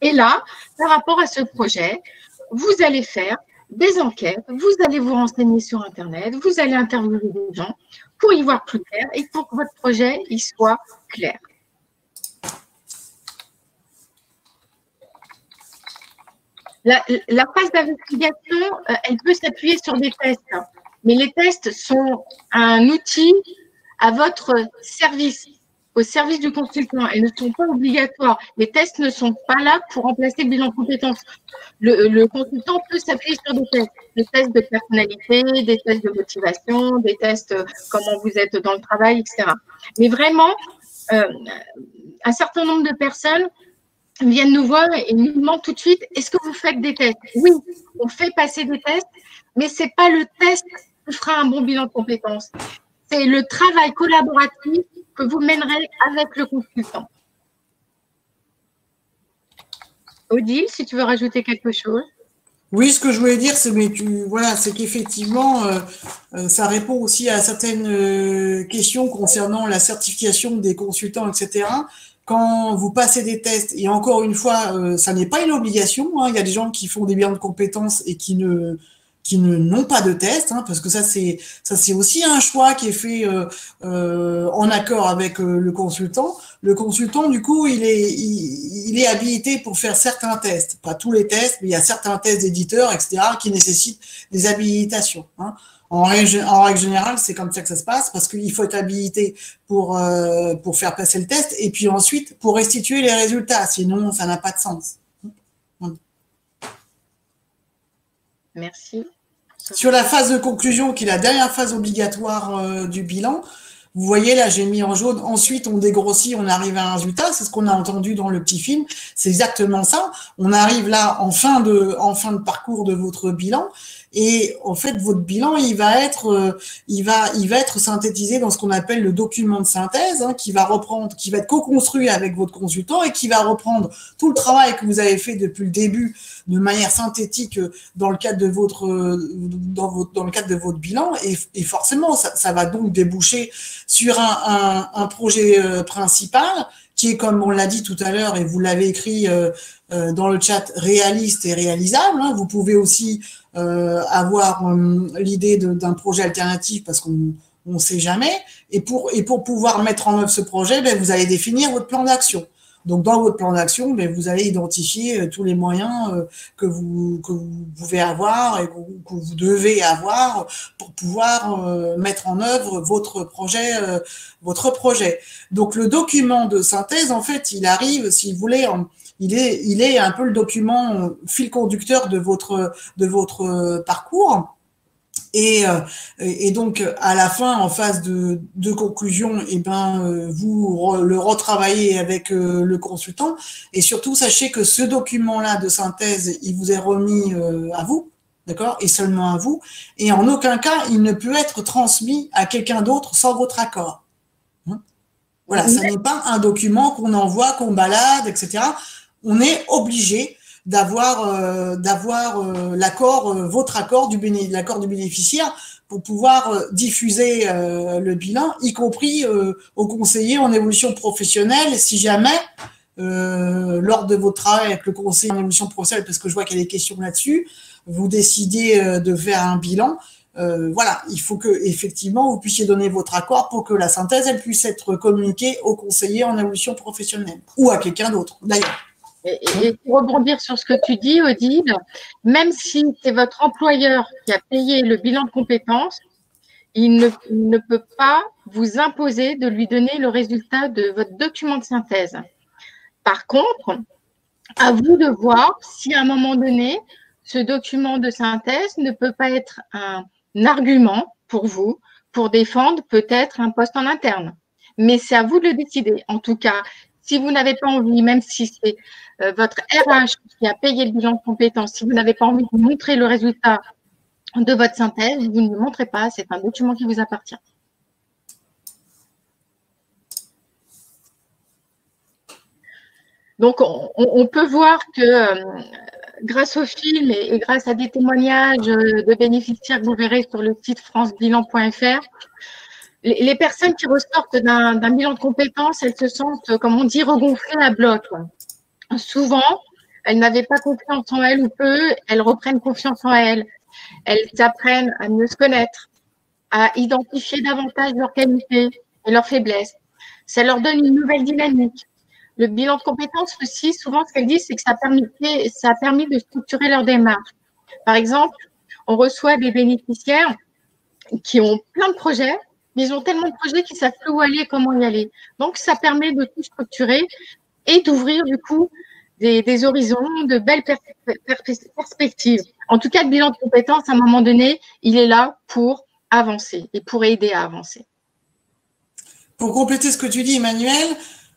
Speaker 2: Et là, par rapport à ce projet, vous allez faire des enquêtes, vous allez vous renseigner sur Internet, vous allez interviewer des gens pour y voir plus clair et pour que votre projet y soit clair. La, la phase d'investigation, euh, elle peut s'appuyer sur des tests, hein. mais les tests sont un outil à votre service, au service du consultant. Elles ne sont pas obligatoires. Les tests ne sont pas là pour remplacer le bilan de compétences. Le, le consultant peut s'appuyer sur des tests, des tests de personnalité, des tests de motivation, des tests euh, comment vous êtes dans le travail, etc. Mais vraiment, euh, un certain nombre de personnes viennent nous voir et nous demandent tout de suite est-ce que vous faites des tests? Oui, on fait passer des tests, mais ce n'est pas le test qui fera un bon bilan de compétences. C'est le travail collaboratif vous mènerez avec le consultant. Odile, si tu veux rajouter quelque chose.
Speaker 3: Oui, ce que je voulais dire, c'est voilà, qu'effectivement, euh, euh, ça répond aussi à certaines euh, questions concernant la certification des consultants, etc quand vous passez des tests, et encore une fois, ça n'est pas une obligation. Hein, il y a des gens qui font des bilans de compétences et qui ne qui n'ont pas de test, hein, parce que ça c'est ça c'est aussi un choix qui est fait euh, euh, en accord avec le consultant. Le consultant, du coup, il est il, est habilité pour faire certains tests, pas tous les tests, mais il y a certains tests d'éditeurs, etc., qui nécessitent des habilitations. Hein. En règle, en règle générale, c'est comme ça que ça se passe parce qu'il faut être habilité pour, euh, pour faire passer le test et puis ensuite pour restituer les résultats. Sinon, ça n'a pas de sens.
Speaker 2: Merci.
Speaker 3: Sur la phase de conclusion, qui est la dernière phase obligatoire euh, du bilan, vous voyez là, j'ai mis en jaune. Ensuite, on dégrossit, on arrive à un résultat. C'est ce qu'on a entendu dans le petit film. C'est exactement ça. On arrive là en fin de, en fin de parcours de votre bilan. Et en fait, votre bilan, il va être, euh, il va, il va être synthétisé dans ce qu'on appelle le document de synthèse, hein, qui va reprendre, qui va être co-construit avec votre consultant et qui va reprendre tout le travail que vous avez fait depuis le début de manière synthétique euh, dans le cadre de votre, euh, dans votre, dans le cadre de votre bilan. Et, forcément, ça, va donc déboucher sur un, projet principal qui est, comme on l'a dit tout à l'heure, et vous l'avez écrit dans le chat, réaliste et réalisable. Hein. Vous pouvez aussi avoir l'idée d'un projet alternatif parce qu'on ne sait jamais. Et pour, et pour pouvoir mettre en œuvre ce projet, ben, vous allez définir votre plan d'action. Donc, dans votre plan d'action, ben, vous allez identifier euh, tous les moyens euh, que vous, que vous pouvez avoir et que vous, devez avoir pour pouvoir euh, mettre en œuvre votre projet, votre projet. Donc, le document de synthèse, en fait, il arrive, si vous voulez, il est, il est un peu le document fil conducteur de votre, de votre parcours. Et, euh, et, donc, à la fin, en phase de, de conclusion, et eh ben, euh, vous le retravaillez avec euh, le consultant. Et surtout, sachez que ce document-là de synthèse, il vous est remis à vous, d'accord? Et seulement à vous. Et en aucun cas, il ne peut être transmis à quelqu'un d'autre sans votre accord. Hein? Voilà, ce n'est pas un document qu'on envoie, qu'on balade, etc. On est obligé d'avoir euh, d'avoir euh, l'accord, euh, votre accord du l'accord du bénéficiaire pour pouvoir diffuser le bilan, y compris aux conseillers en évolution professionnelle, si jamais lors de votre travail avec le conseiller en évolution professionnelle, parce que je vois qu'il y a des questions là-dessus, vous décidez de faire un bilan. voilà, il faut que effectivement vous puissiez donner votre accord pour que la synthèse elle puisse être communiquée au conseiller en évolution professionnelle ou à quelqu'un d'autre d'ailleurs.
Speaker 2: Et, pour rebondir sur ce que tu dis, Odile, même si c'est votre employeur qui a payé le bilan de compétences, il ne, ne, peut pas vous imposer de lui donner le résultat de votre document de synthèse. Par contre, à vous de voir si à un moment donné, ce document de synthèse ne peut pas être un argument pour vous pour défendre peut-être un poste en interne. Mais c'est à vous de le décider. En tout cas, si vous n'avez pas envie, même si c'est votre RH qui a payé le bilan de compétences, si vous n'avez pas envie de montrer le résultat de votre synthèse, vous ne le montrez pas, c'est un document qui vous appartient. Donc, on, peut voir que euh, grâce au film et, grâce à des témoignages de bénéficiaires que vous verrez sur le site francebilan.fr, les, personnes qui ressortent d'un bilan de compétences, elles se sentent, comme on dit, regonflées à bloc. Souvent, elles n'avaient pas confiance en elles ou peu, elles reprennent confiance en elles. Elles apprennent à mieux se connaître, à identifier davantage leurs qualités et leurs faiblesses. Ça leur donne une nouvelle dynamique. Le bilan de compétences aussi, souvent, ce qu'elles disent, c'est que ça a, permis, ça a permis de structurer leur démarche. Par exemple, on reçoit des bénéficiaires qui ont plein de projets, mais ils ont tellement de projets qu'ils savent plus où aller, comment y aller. Donc, ça permet de tout structurer et d'ouvrir, du coup, des, horizons, de belles perspectives. En tout cas, le bilan de compétences, à un moment donné, il est là pour avancer et pour aider à avancer.
Speaker 3: Pour compléter ce que tu dis, Emmanuel,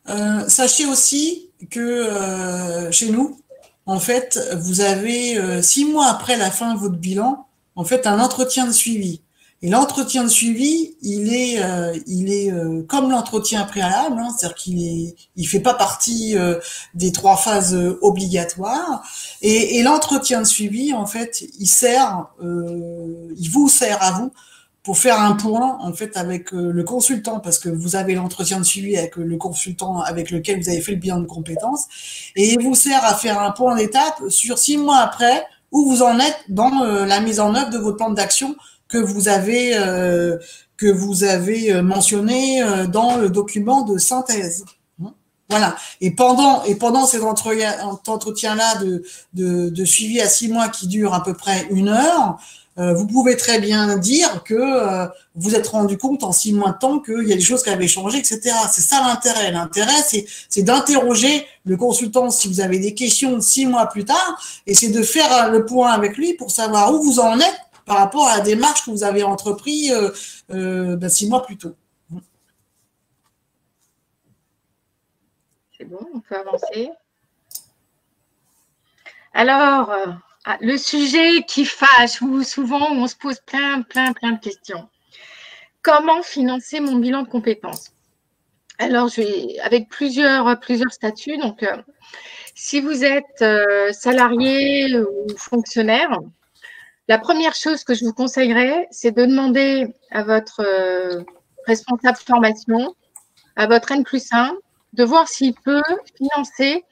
Speaker 3: euh, sachez aussi que euh, chez nous, en fait, vous avez euh, six mois après la fin de votre bilan, en fait, un entretien de suivi. Et l'entretien de suivi, il est, il est comme l'entretien préalable, hein, c'est-à-dire qu'il est, il fait pas partie des trois phases obligatoires. Et, et l'entretien de suivi, en fait, il sert, il vous sert à vous pour faire un point en fait avec euh, le consultant parce que vous avez l'entretien de suivi avec le consultant avec lequel vous avez fait le bilan de compétences et il vous sert à faire un point d'étape sur six mois après où vous en êtes dans euh, la mise en œuvre de votre plan d'action que vous avez euh, que vous avez mentionné dans le document de synthèse. Voilà. Et pendant et pendant cet entretien là de, de, de suivi à six mois qui dure à peu près une heure, euh, vous pouvez très bien dire que euh, vous êtes rendu compte en six mois de temps qu'il y a des choses qui avaient changé, etc. C'est ça l'intérêt. L'intérêt, c'est d'interroger le consultant si vous avez des questions six mois plus tard, et c'est de faire le point avec lui pour savoir où vous en êtes par rapport à la démarche que vous avez entrepris euh, ben, six mois plus tôt.
Speaker 2: C'est bon, on peut avancer. Alors, ah, le sujet qui fâche, ou souvent on se pose plein, plein, plein de questions. Comment financer mon bilan de compétences? Alors, je vais avec plusieurs, plusieurs statuts. Donc, euh, si vous êtes euh, salarié ou fonctionnaire, la première chose que je vous conseillerais, c'est de demander à votre euh, responsable formation, à votre N plus 1, de voir s'il peut financer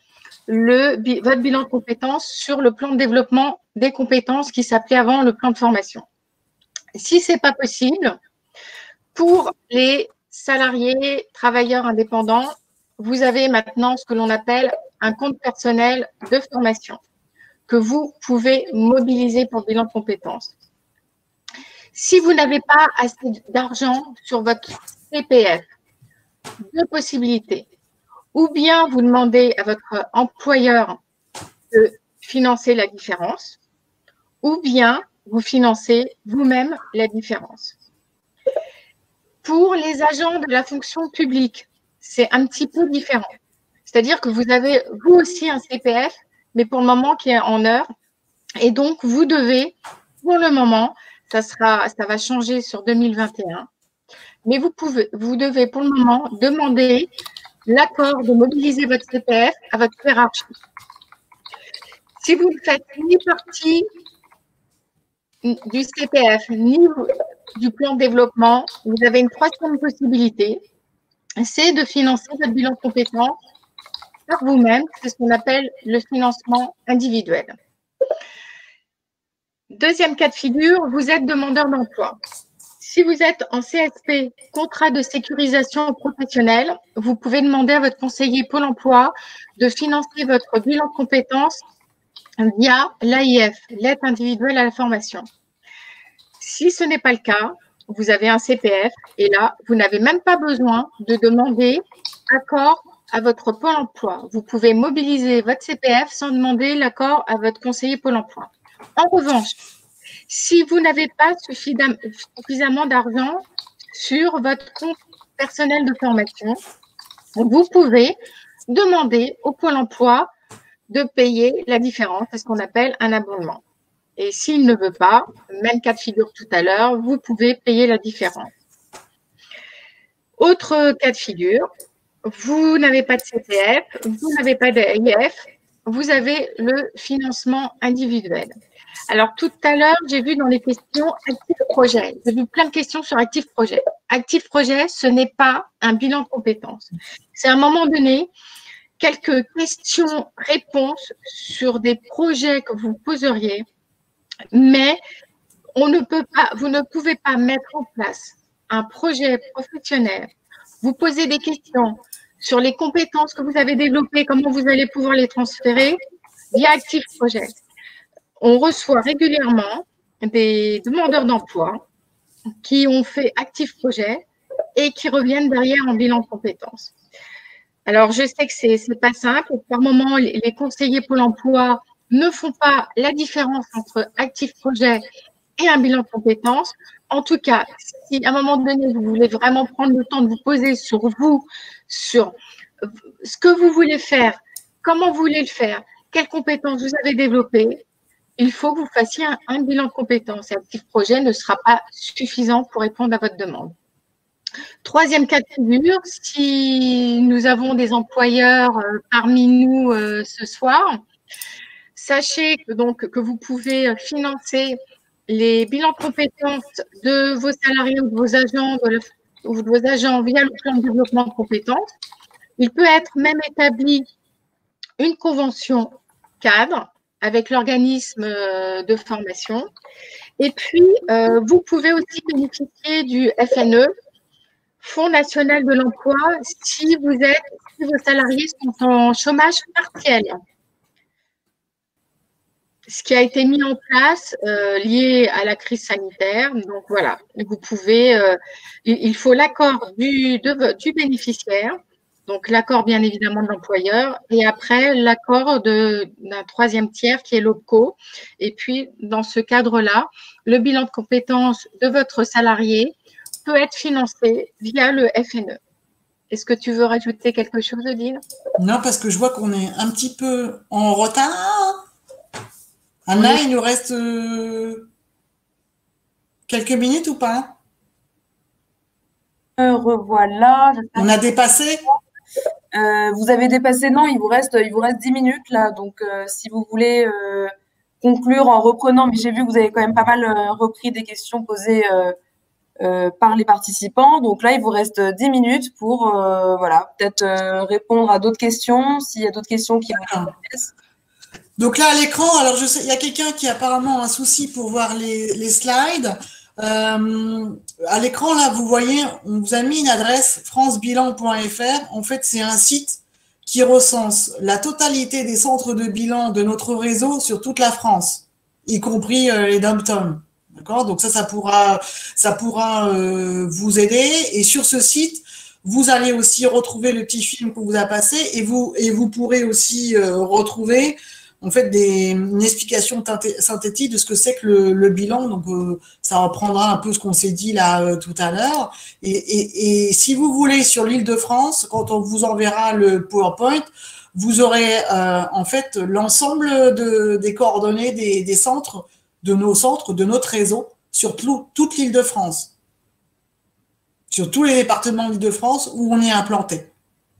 Speaker 2: le, votre bilan de compétences sur le plan de développement des compétences qui s'appelait avant le plan de formation. Si ce n'est pas possible, pour les salariés, travailleurs indépendants, vous avez maintenant ce que l'on appelle un compte personnel de formation que vous pouvez mobiliser pour bilan compétences. Si vous n'avez pas assez d'argent sur votre CPF, deux possibilités ou bien vous demandez à votre employeur de financer la différence, ou bien vous financez vous-même la différence. Pour les agents de la fonction publique, c'est un petit peu différent. C'est-à-dire que vous avez vous aussi un CPF, mais pour le moment qui est en heure. Et donc, vous devez, pour le moment, ça, sera, ça va changer sur 2021, mais vous, pouvez, vous devez pour le moment demander l'accord de mobiliser votre CPF à votre hiérarchie. Si vous ne faites ni partie du CPF ni du plan de développement, vous avez une troisième possibilité, c'est de financer votre bilan de compétences par vous-même. C'est ce qu'on appelle le financement individuel. Deuxième cas de figure, vous êtes demandeur d'emploi. Si vous êtes en CSP, contrat de sécurisation professionnelle, vous pouvez demander à votre conseiller Pôle emploi de financer votre bilan de compétences via l'AIF, l'aide individuelle à la formation. Si ce n'est pas le cas, vous avez un CPF et là, vous n'avez même pas besoin de demander accord à votre pôle emploi. Vous pouvez mobiliser votre CPF sans demander l'accord à votre conseiller pôle emploi. En revanche, si vous n'avez pas suffisamment d'argent sur votre compte personnel de formation, vous pouvez demander au pôle emploi de payer la différence, c'est ce qu'on appelle un abonnement. Et s'il ne veut pas, même cas de figure tout à l'heure, vous pouvez payer la différence. Autre cas de figure, vous n'avez pas de CPF, vous n'avez pas d'AIF, vous avez le financement individuel. Alors, tout à l'heure, j'ai vu dans les questions Actif Projet. J'ai vu plein de questions sur Actif Projet. Actif Projet, ce n'est pas un bilan de compétences. C'est à un moment donné quelques questions-réponses sur des projets que vous poseriez, mais on ne peut pas, vous ne pouvez pas mettre en place un projet professionnel. Vous posez des questions sur les compétences que vous avez développées, comment vous allez pouvoir les transférer via Active Projet. On reçoit régulièrement des demandeurs d'emploi qui ont fait Active Projet et qui reviennent derrière en bilan de compétences. Alors, je sais que ce n'est pas simple. Par moment, les conseillers Pôle emploi ne font pas la différence entre Active Projet et un bilan de compétences. En tout cas, si à un moment donné, vous voulez vraiment prendre le temps de vous poser sur vous, sur ce que vous voulez faire, comment vous voulez le faire, quelles compétences vous avez développées, il faut que vous fassiez un, bilan de compétences. Et Active Projet ne sera pas suffisant pour répondre à votre demande. Troisième cas de figure, si nous avons des employeurs euh, parmi nous euh, ce soir, sachez donc, que vous pouvez financer les bilans compétences de vos salariés ou de vos agents, ou de vos agents via le plan de développement de compétences. Il peut être même établi une convention cadre avec l'organisme euh, de formation. Et puis, euh, vous pouvez aussi bénéficier du FNE, Fonds national de l'emploi, si vous êtes, si vos salariés sont en chômage partiel ce qui a été mis en place euh, lié à la crise sanitaire. Donc voilà, vous pouvez, euh, il faut l'accord du, bénéficiaire, donc l'accord bien évidemment de l'employeur, et après l'accord d'un troisième tiers qui est l'OPCO. Et puis dans ce cadre-là, le bilan de compétences de votre salarié peut être financé via le FNE. Est-ce que tu veux rajouter quelque chose, Odile?
Speaker 3: Non, parce que je vois qu'on est un petit peu en retard. Anna, il nous reste euh, quelques minutes ou pas?
Speaker 1: Euh, Revoilà.
Speaker 3: On a dépassé?
Speaker 1: Euh, Vous avez dépassé Non, il vous reste, il vous reste 10 minutes là. Donc, si vous voulez conclure en reprenant, mais j'ai vu que vous avez quand même pas mal repris des questions posées par les participants. Donc là, il vous reste 10 minutes pour voilà, peut-être répondre à d'autres questions, s'il y a d'autres questions qui vous intéressent.
Speaker 3: Donc là, à l'écran, alors je sais, il y a quelqu'un qui a apparemment un souci pour voir les, slides. Euh, à l'écran, là, vous voyez, on vous a mis une adresse francebilan.fr. En fait, c'est un site qui recense la totalité des centres de bilan de notre réseau sur toute la France, y compris euh, les dom D'accord? Donc ça, ça pourra, ça pourra euh, vous aider. Et sur ce site, vous allez aussi retrouver le petit film qu'on vous a passé et vous, et vous pourrez aussi retrouver en fait des, une explication synthétique de ce que c'est que le, bilan. Donc, euh, ça reprendra un peu ce qu'on s'est dit là euh, tout à l'heure. Et, si vous voulez, sur l'île de France, quand on vous enverra le PowerPoint, vous aurez euh, en fait l'ensemble de, des coordonnées des, centres, de nos centres, de notre réseau, sur toute l'île de France, sur tous les départements de l'île de France où on est implanté.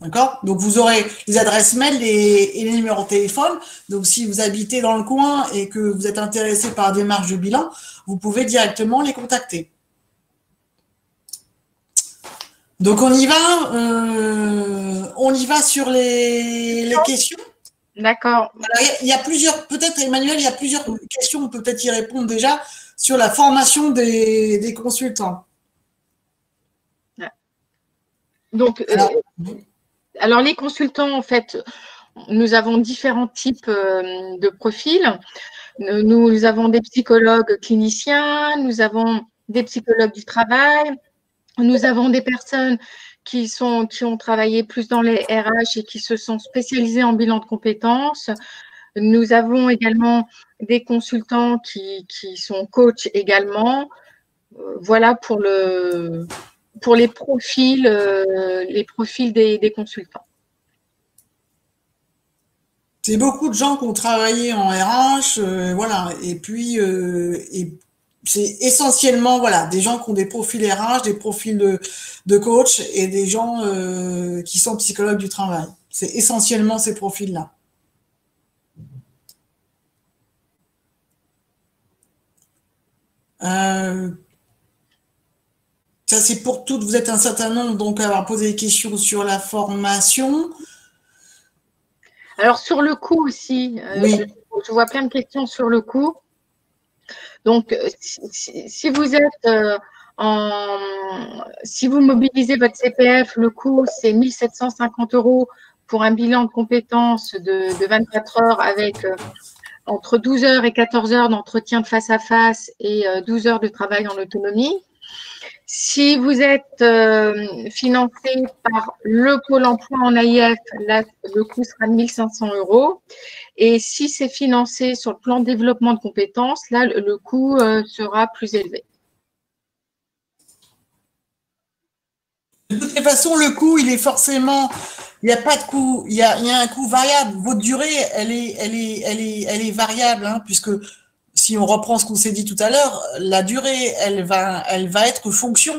Speaker 3: D'accord? Donc, vous aurez les adresses mail et, les numéros de téléphone. Donc, si vous habitez dans le coin et que vous êtes intéressé par des démarche de bilan, vous pouvez directement les contacter. Donc, on y va. Euh, on y va sur les, questions?
Speaker 2: D'accord.
Speaker 3: Il y a plusieurs, peut-être Emmanuel, il y a plusieurs questions, on peut peut-être y répondre déjà, sur la formation des, consultants.
Speaker 2: Donc, euh, alors, les consultants, en fait, nous avons différents types euh, de profils. Nous avons des psychologues cliniciens, nous avons des psychologues du travail, nous avons des personnes qui, sont, qui ont travaillé plus dans les RH et qui se sont spécialisés en bilan de compétences. Nous avons également des consultants qui, qui sont coachs également. Euh, voilà pour, le, pour les profils, euh, les profils des, consultants.
Speaker 3: C'est beaucoup de gens qui ont travaillé en RH, euh, voilà, et puis et c'est essentiellement voilà des gens qui ont des profils RH, des profils de, coach et des gens qui sont psychologues du travail. C'est essentiellement ces profils-là. Euh, ça, c'est pour toutes. Vous êtes un certain nombre donc à avoir posé des questions sur la formation.
Speaker 2: Alors, sur le coût aussi, euh, je, vois plein de questions sur le coût. Donc, euh, si, vous êtes en. Si vous mobilisez votre CPF, le coût, c'est 1750 euros pour un bilan de compétences de, de 24 heures avec entre 12 heures et 14 heures d'entretien de face à face et 12 euh, heures de travail en autonomie. Si vous êtes euh, financé par le Pôle emploi en AIF, là, le coût sera de 1500 euros. Et si c'est financé sur le plan développement de compétences, là, le, coût euh, sera plus élevé.
Speaker 3: De toute façon, le coût, il est forcément il n'y a pas de coût, il y a, un coût variable. Votre durée, elle est, elle est, elle est, elle est variable, hein, puisque si on reprend ce qu'on s'est dit tout à l'heure, la durée, elle va, elle va être fonction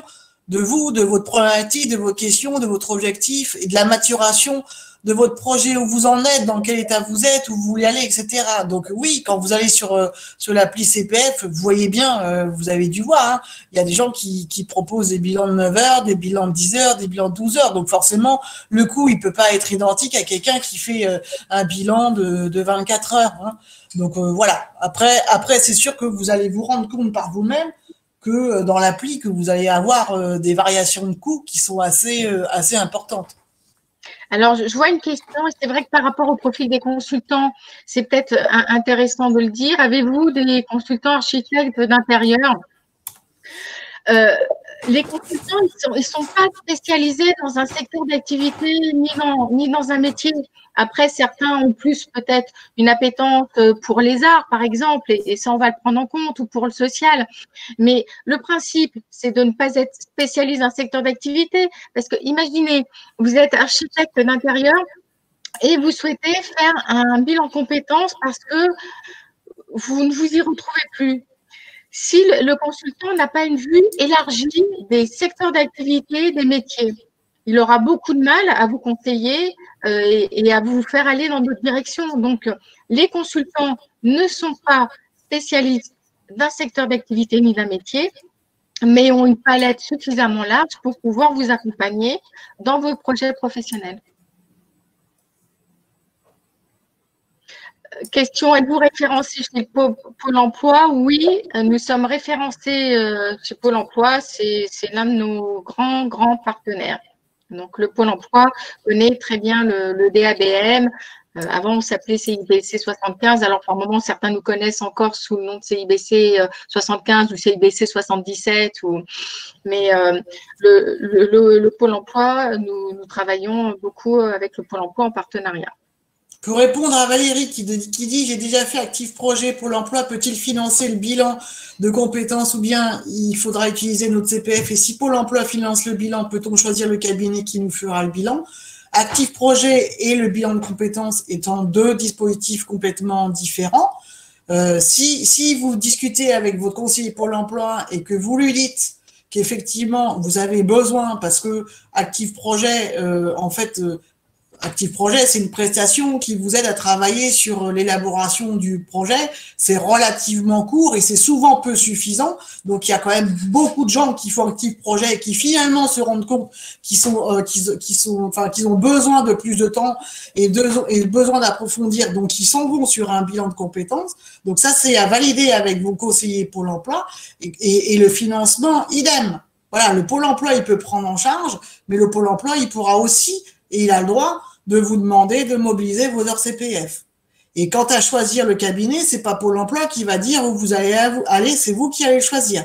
Speaker 3: de vous, de votre problématique, de vos questions, de votre objectif et de la maturation de votre projet, où vous en êtes, dans quel état vous êtes, où vous voulez aller, etc. Donc oui, quand vous allez sur euh, sur l'appli CPF, vous voyez bien, euh, vous avez dû voir, hein, il y a des gens qui, proposent des bilans de 9 heures, des bilans de 10 heures, des bilans de 12 heures. Donc forcément, le coût, il peut pas être identique à quelqu'un qui fait euh, un bilan de, de 24 heures. Hein. Donc voilà. Après, après, c'est sûr que vous allez vous rendre compte par vous-même que dans l'appli, que vous allez avoir des variations de coûts qui sont assez assez importantes.
Speaker 2: Alors, je vois une question, et c'est vrai que par rapport au profil des consultants, c'est peut-être euh, intéressant de le dire. Avez-vous des consultants architectes d'intérieur? Euh, les consultants, ils ne sont, pas spécialisés dans un secteur d'activité ni dans, ni dans un métier. Après, certains ont plus peut-être une appétence euh, pour les arts, par exemple, et, ça, on va le prendre en compte, ou pour le social. Mais le principe, c'est de ne pas être spécialisé dans un secteur d'activité. Parce que imaginez, vous êtes architecte d'intérieur et vous souhaitez faire un bilan compétences parce que vous ne vous y retrouvez plus si le consultant n'a pas une vue élargie des secteurs d'activité, des métiers. Il aura beaucoup de mal à vous conseiller euh, et, à vous faire aller dans d'autres directions. Donc, les consultants ne sont pas spécialistes d'un secteur d'activité ni d'un métier, mais ont une palette suffisamment large pour pouvoir vous accompagner dans vos projets professionnels. Question, êtes-vous référencé chez Pôle emploi? Oui, nous sommes référencés euh, chez Pôle emploi. C'est l'un de nos grands, grands partenaires. Donc, le Pôle emploi connaît très bien le, DABM. Euh, avant, on s'appelait CIBC 75. Alors, par moment, certains nous connaissent encore sous le nom de CIBC 75 euh, ou CIBC 77. Ou... Mais le, Pôle emploi, nous travaillons beaucoup avec le Pôle emploi en partenariat.
Speaker 3: Pour répondre à Valérie qui, dit J'ai déjà fait actif projet pour l'emploi, peut-il financer le bilan de compétences ou bien il faudra utiliser notre CPF Et si Pôle emploi finance le bilan, peut-on choisir le cabinet qui nous fera le bilan? Actif projet et le bilan de compétences étant deux dispositifs complètement différents. Euh, si, si vous discutez avec votre conseiller pour l'emploi et que vous lui dites qu'effectivement vous avez besoin parce que Active Projet, euh, en fait, euh, Active Projet, c'est une prestation qui vous aide à travailler sur l'élaboration du projet. C'est relativement court et c'est souvent peu suffisant. Donc, il y a quand même beaucoup de gens qui font Active Projet et qui finalement se rendent compte qu'ils sont, euh, qu'ils, sont, enfin, qu'ils ont besoin de plus de temps et, besoin d'approfondir. Donc, ils s'en vont sur un bilan de compétences. Donc, ça, c'est à valider avec vos conseillers Pôle emploi et le financement, idem. Voilà, le Pôle emploi, il peut prendre en charge, mais le Pôle emploi, il pourra aussi, et il a le droit, de vous demander de mobiliser vos heures CPF. Et quant à choisir le cabinet, c'est pas Pôle emploi qui va dire où vous allez aller, c'est vous qui allez choisir.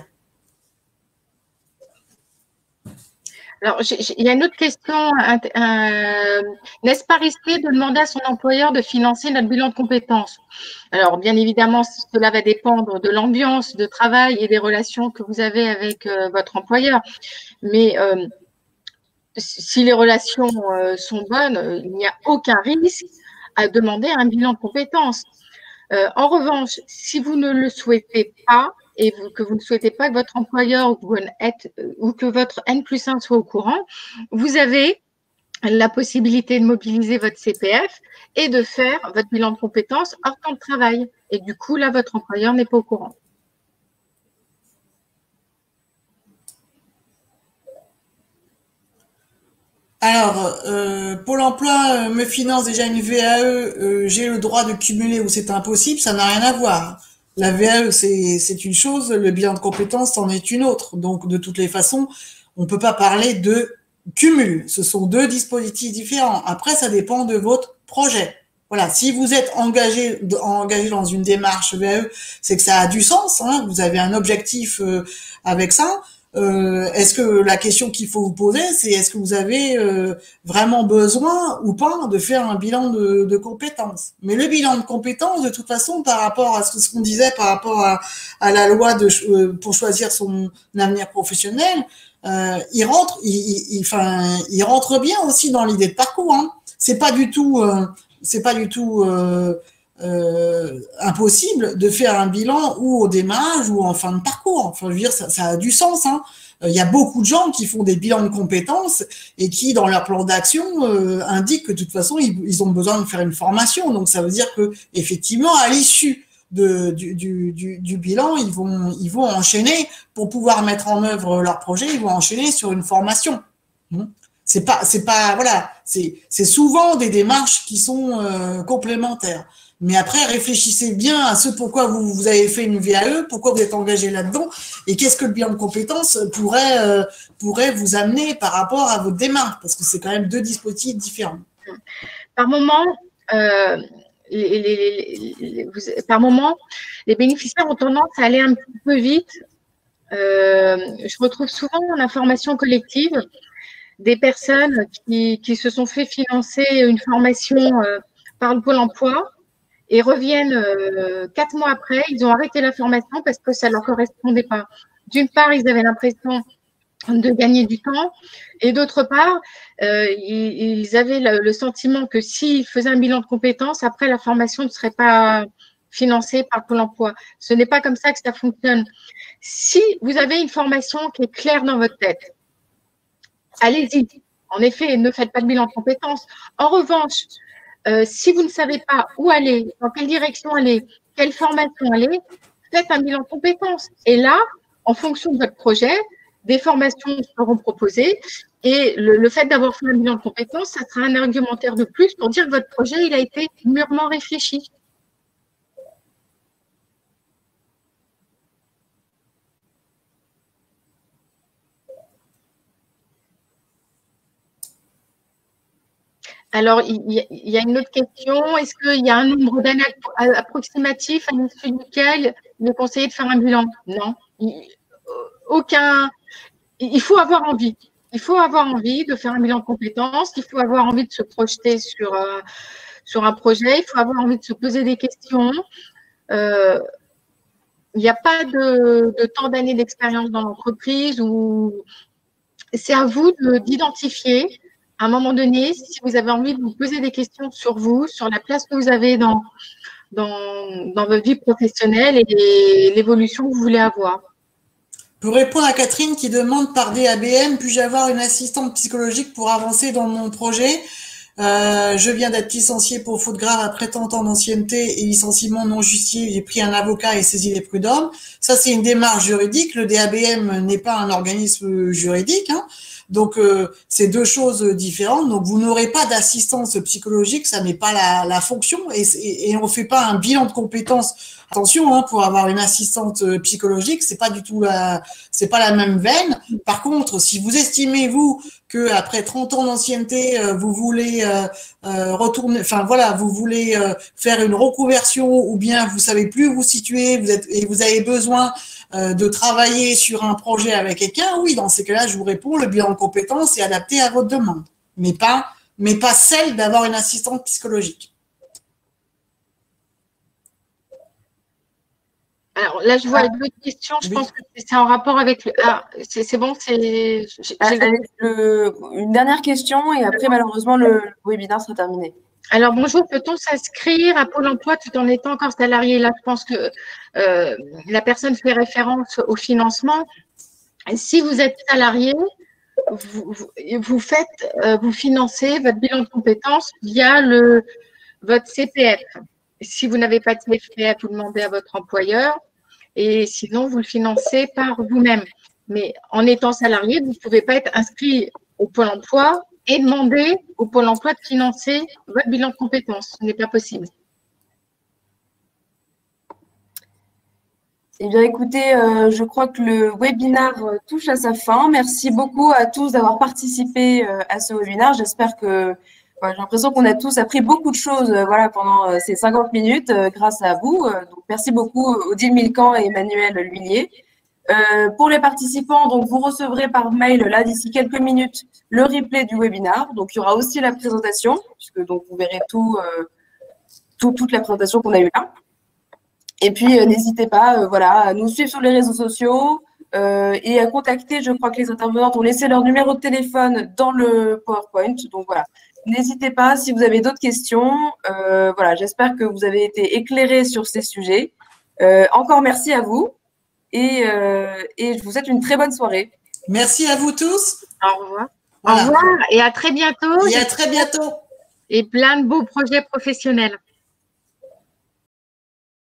Speaker 2: Alors, il y a une autre question. N'est-ce pas risqué de demander à son employeur de financer notre bilan de compétences? Alors, bien évidemment, cela va dépendre de l'ambiance de travail et des relations que vous avez avec euh, votre employeur. Mais euh, si les relations euh, sont bonnes, il n'y a aucun risque à demander un bilan de compétences. en revanche, si vous ne le souhaitez pas, et que vous ne souhaitez pas que votre employeur ou, que votre N plus 1 soit au courant, vous avez la possibilité de mobiliser votre CPF et de faire votre bilan de compétences hors temps de travail. Et du coup, là, votre employeur n'est pas au courant.
Speaker 3: Alors, euh, Pôle emploi euh, me finance déjà une VAE, euh, j'ai le droit de cumuler ou c'est impossible, ça n'a rien à voir. La VAE, c'est une chose, le bilan de compétences en est une autre. Donc, de toutes les façons, on ne peut pas parler de cumul. Ce sont deux dispositifs différents. Après, ça dépend de votre projet. Voilà, si vous êtes engagé, dans une démarche VAE, c'est que ça a du sens. Hein. vous avez un objectif euh, avec ça. Euh, est-ce que la question qu'il faut vous poser, c'est est-ce que vous avez euh, vraiment besoin ou pas de faire un bilan de, compétences? Mais le bilan de compétences, de toute façon, par rapport à ce qu'on disait, par rapport à, la loi de, euh, pour choisir son avenir professionnel, il rentre, il, enfin, il rentre bien aussi dans l'idée de parcours. Hein. C'est pas du tout, c'est pas du tout euh, impossible de faire un bilan ou au démarrage ou en fin de parcours. Enfin, je veux dire, ça, a du sens. Hein. Euh, il y a beaucoup de gens qui font des bilans de compétences et qui, dans leur plan d'action, euh, indiquent que de toute façon, ils, ont besoin de faire une formation. Donc, ça veut dire que, effectivement, à l'issue du, bilan, ils vont, enchaîner pour pouvoir mettre en œuvre leur projet. Ils vont enchaîner sur une formation. C'est pas, pas, voilà, c'est, souvent des démarches qui sont complémentaires. Mais après, réfléchissez bien à ce pourquoi vous, vous avez fait une VAE, pourquoi vous êtes engagé là-dedans, et qu'est-ce que le bilan de compétences pourrait, euh, pourrait vous amener par rapport à votre démarche, parce que c'est quand même deux dispositifs différents.
Speaker 2: Par moment, euh, les, par moment, les bénéficiaires ont tendance à aller un petit peu vite. Euh, je retrouve souvent en information collective des personnes qui, qui, se sont fait financer une formation par le Pôle emploi et reviennent euh, quatre mois après, ils ont arrêté la formation parce que ça ne leur correspondait pas. D'une part, ils avaient l'impression de gagner du temps et d'autre part, euh, ils, avaient le, sentiment que s'ils faisaient un bilan de compétences, après la formation ne serait pas financée par Pôle emploi. Ce n'est pas comme ça que ça fonctionne. Si vous avez une formation qui est claire dans votre tête, allez-y. En effet, ne faites pas de bilan de compétences. En revanche, euh, si vous ne savez pas où aller, dans quelle direction aller, quelle formation aller, faites un bilan de compétences. Et là, en fonction de votre projet, des formations seront proposées. Et le, fait d'avoir fait un bilan de compétences, ça sera un argumentaire de plus pour dire que votre projet, il a été mûrement réfléchi. Alors, il y, a une autre question. Est-ce qu'il y a un nombre d'années approximatif à l'issue duquel il est conseillé de faire un bilan? Non. Aucun. Il faut avoir envie. Il faut avoir envie de faire un bilan de compétences. Il faut avoir envie de se projeter sur, euh, un projet. Il faut avoir envie de se poser des questions. Euh, il n'y a pas de, de temps d'années d'expérience dans l'entreprise ou c'est à vous d'identifier à un moment donné, si vous avez envie de vous poser des questions sur vous, sur la place que vous avez dans, dans, votre vie professionnelle et l'évolution que vous voulez avoir.
Speaker 3: Pour répondre à Catherine qui demande par DABM, puis-je avoir une assistante psychologique pour avancer dans mon projet? Euh, je viens d'être licencié pour faute grave après tant ans d'ancienneté et licenciement non justifié. J'ai pris un avocat et saisi les prud'hommes. Ça, c'est une démarche juridique. Le DABM n'est pas un organisme juridique. Hein. Donc, euh, c'est deux choses différentes. Donc, vous n'aurez pas d'assistance psychologique, ça n'est pas la, la fonction, et, on ne fait pas un bilan de compétences. Attention, hein, pour avoir une assistante euh, psychologique, c'est pas du tout la, c'est pas la même veine. Par contre, si vous estimez vous que après 30 ans d'ancienneté, euh, vous voulez retourner, enfin voilà, vous voulez faire une reconversion, ou bien vous savez plus où vous situer, vous êtes et vous avez besoin euh, de travailler sur un projet avec quelqu'un, oui, dans ces cas-là, je vous réponds, le bilan de compétences est adapté à votre demande, mais pas, mais pas celle d'avoir une assistante psychologique.
Speaker 2: Alors là, je vois une autre question. Je pense que c'est en rapport avec le. Ah, c'est bon, c'est.
Speaker 1: Ah, une dernière question et après, malheureusement, le webinaire sera terminé.
Speaker 2: Alors bonjour, peut-on s'inscrire à Pôle emploi tout en étant encore salarié? Là, je pense que euh, la personne fait référence au financement. Si vous êtes salarié, vous, faites, euh, vous financez votre bilan de compétences via le, votre CPF. Si vous n'avez pas de CPF, vous demandez à votre employeur et sinon, vous le financez par vous-même. Mais en étant salarié, vous ne pouvez pas être inscrit au Pôle emploi et demander au Pôle emploi de financer votre bilan de compétences. Ce n'est pas possible.
Speaker 1: Eh bien, écoutez, euh, je crois que le webinaire euh, touche à sa fin. Merci beaucoup à tous d'avoir participé euh, à ce webinaire. J'espère que j'ai l'impression qu'on a tous appris beaucoup de choses voilà, pendant ces 50 minutes grâce à vous. donc, merci beaucoup Odile Milcan et Emmanuel. Euh, pour les participants, donc vous recevrez par mail là d'ici quelques minutes le replay du webinaire. Donc il y aura aussi la présentation, puisque donc vous verrez tout, euh, toute la présentation qu'on a eue là. Et puis euh, n'hésitez pas, voilà, à nous suivre sur les réseaux sociaux et à contacter. Je crois que les intervenantes ont laissé leur numéro de téléphone dans le PowerPoint. Donc voilà, n'hésitez pas si vous avez d'autres questions. voilà, j'espère que vous avez été éclairés sur ces sujets. encore merci à vous. Euh, et, je vous souhaite une très bonne soirée.
Speaker 3: Merci à vous tous.
Speaker 2: Au revoir. Au revoir et à très bientôt.
Speaker 3: Et à très bientôt.
Speaker 2: Et plein de beaux projets professionnels.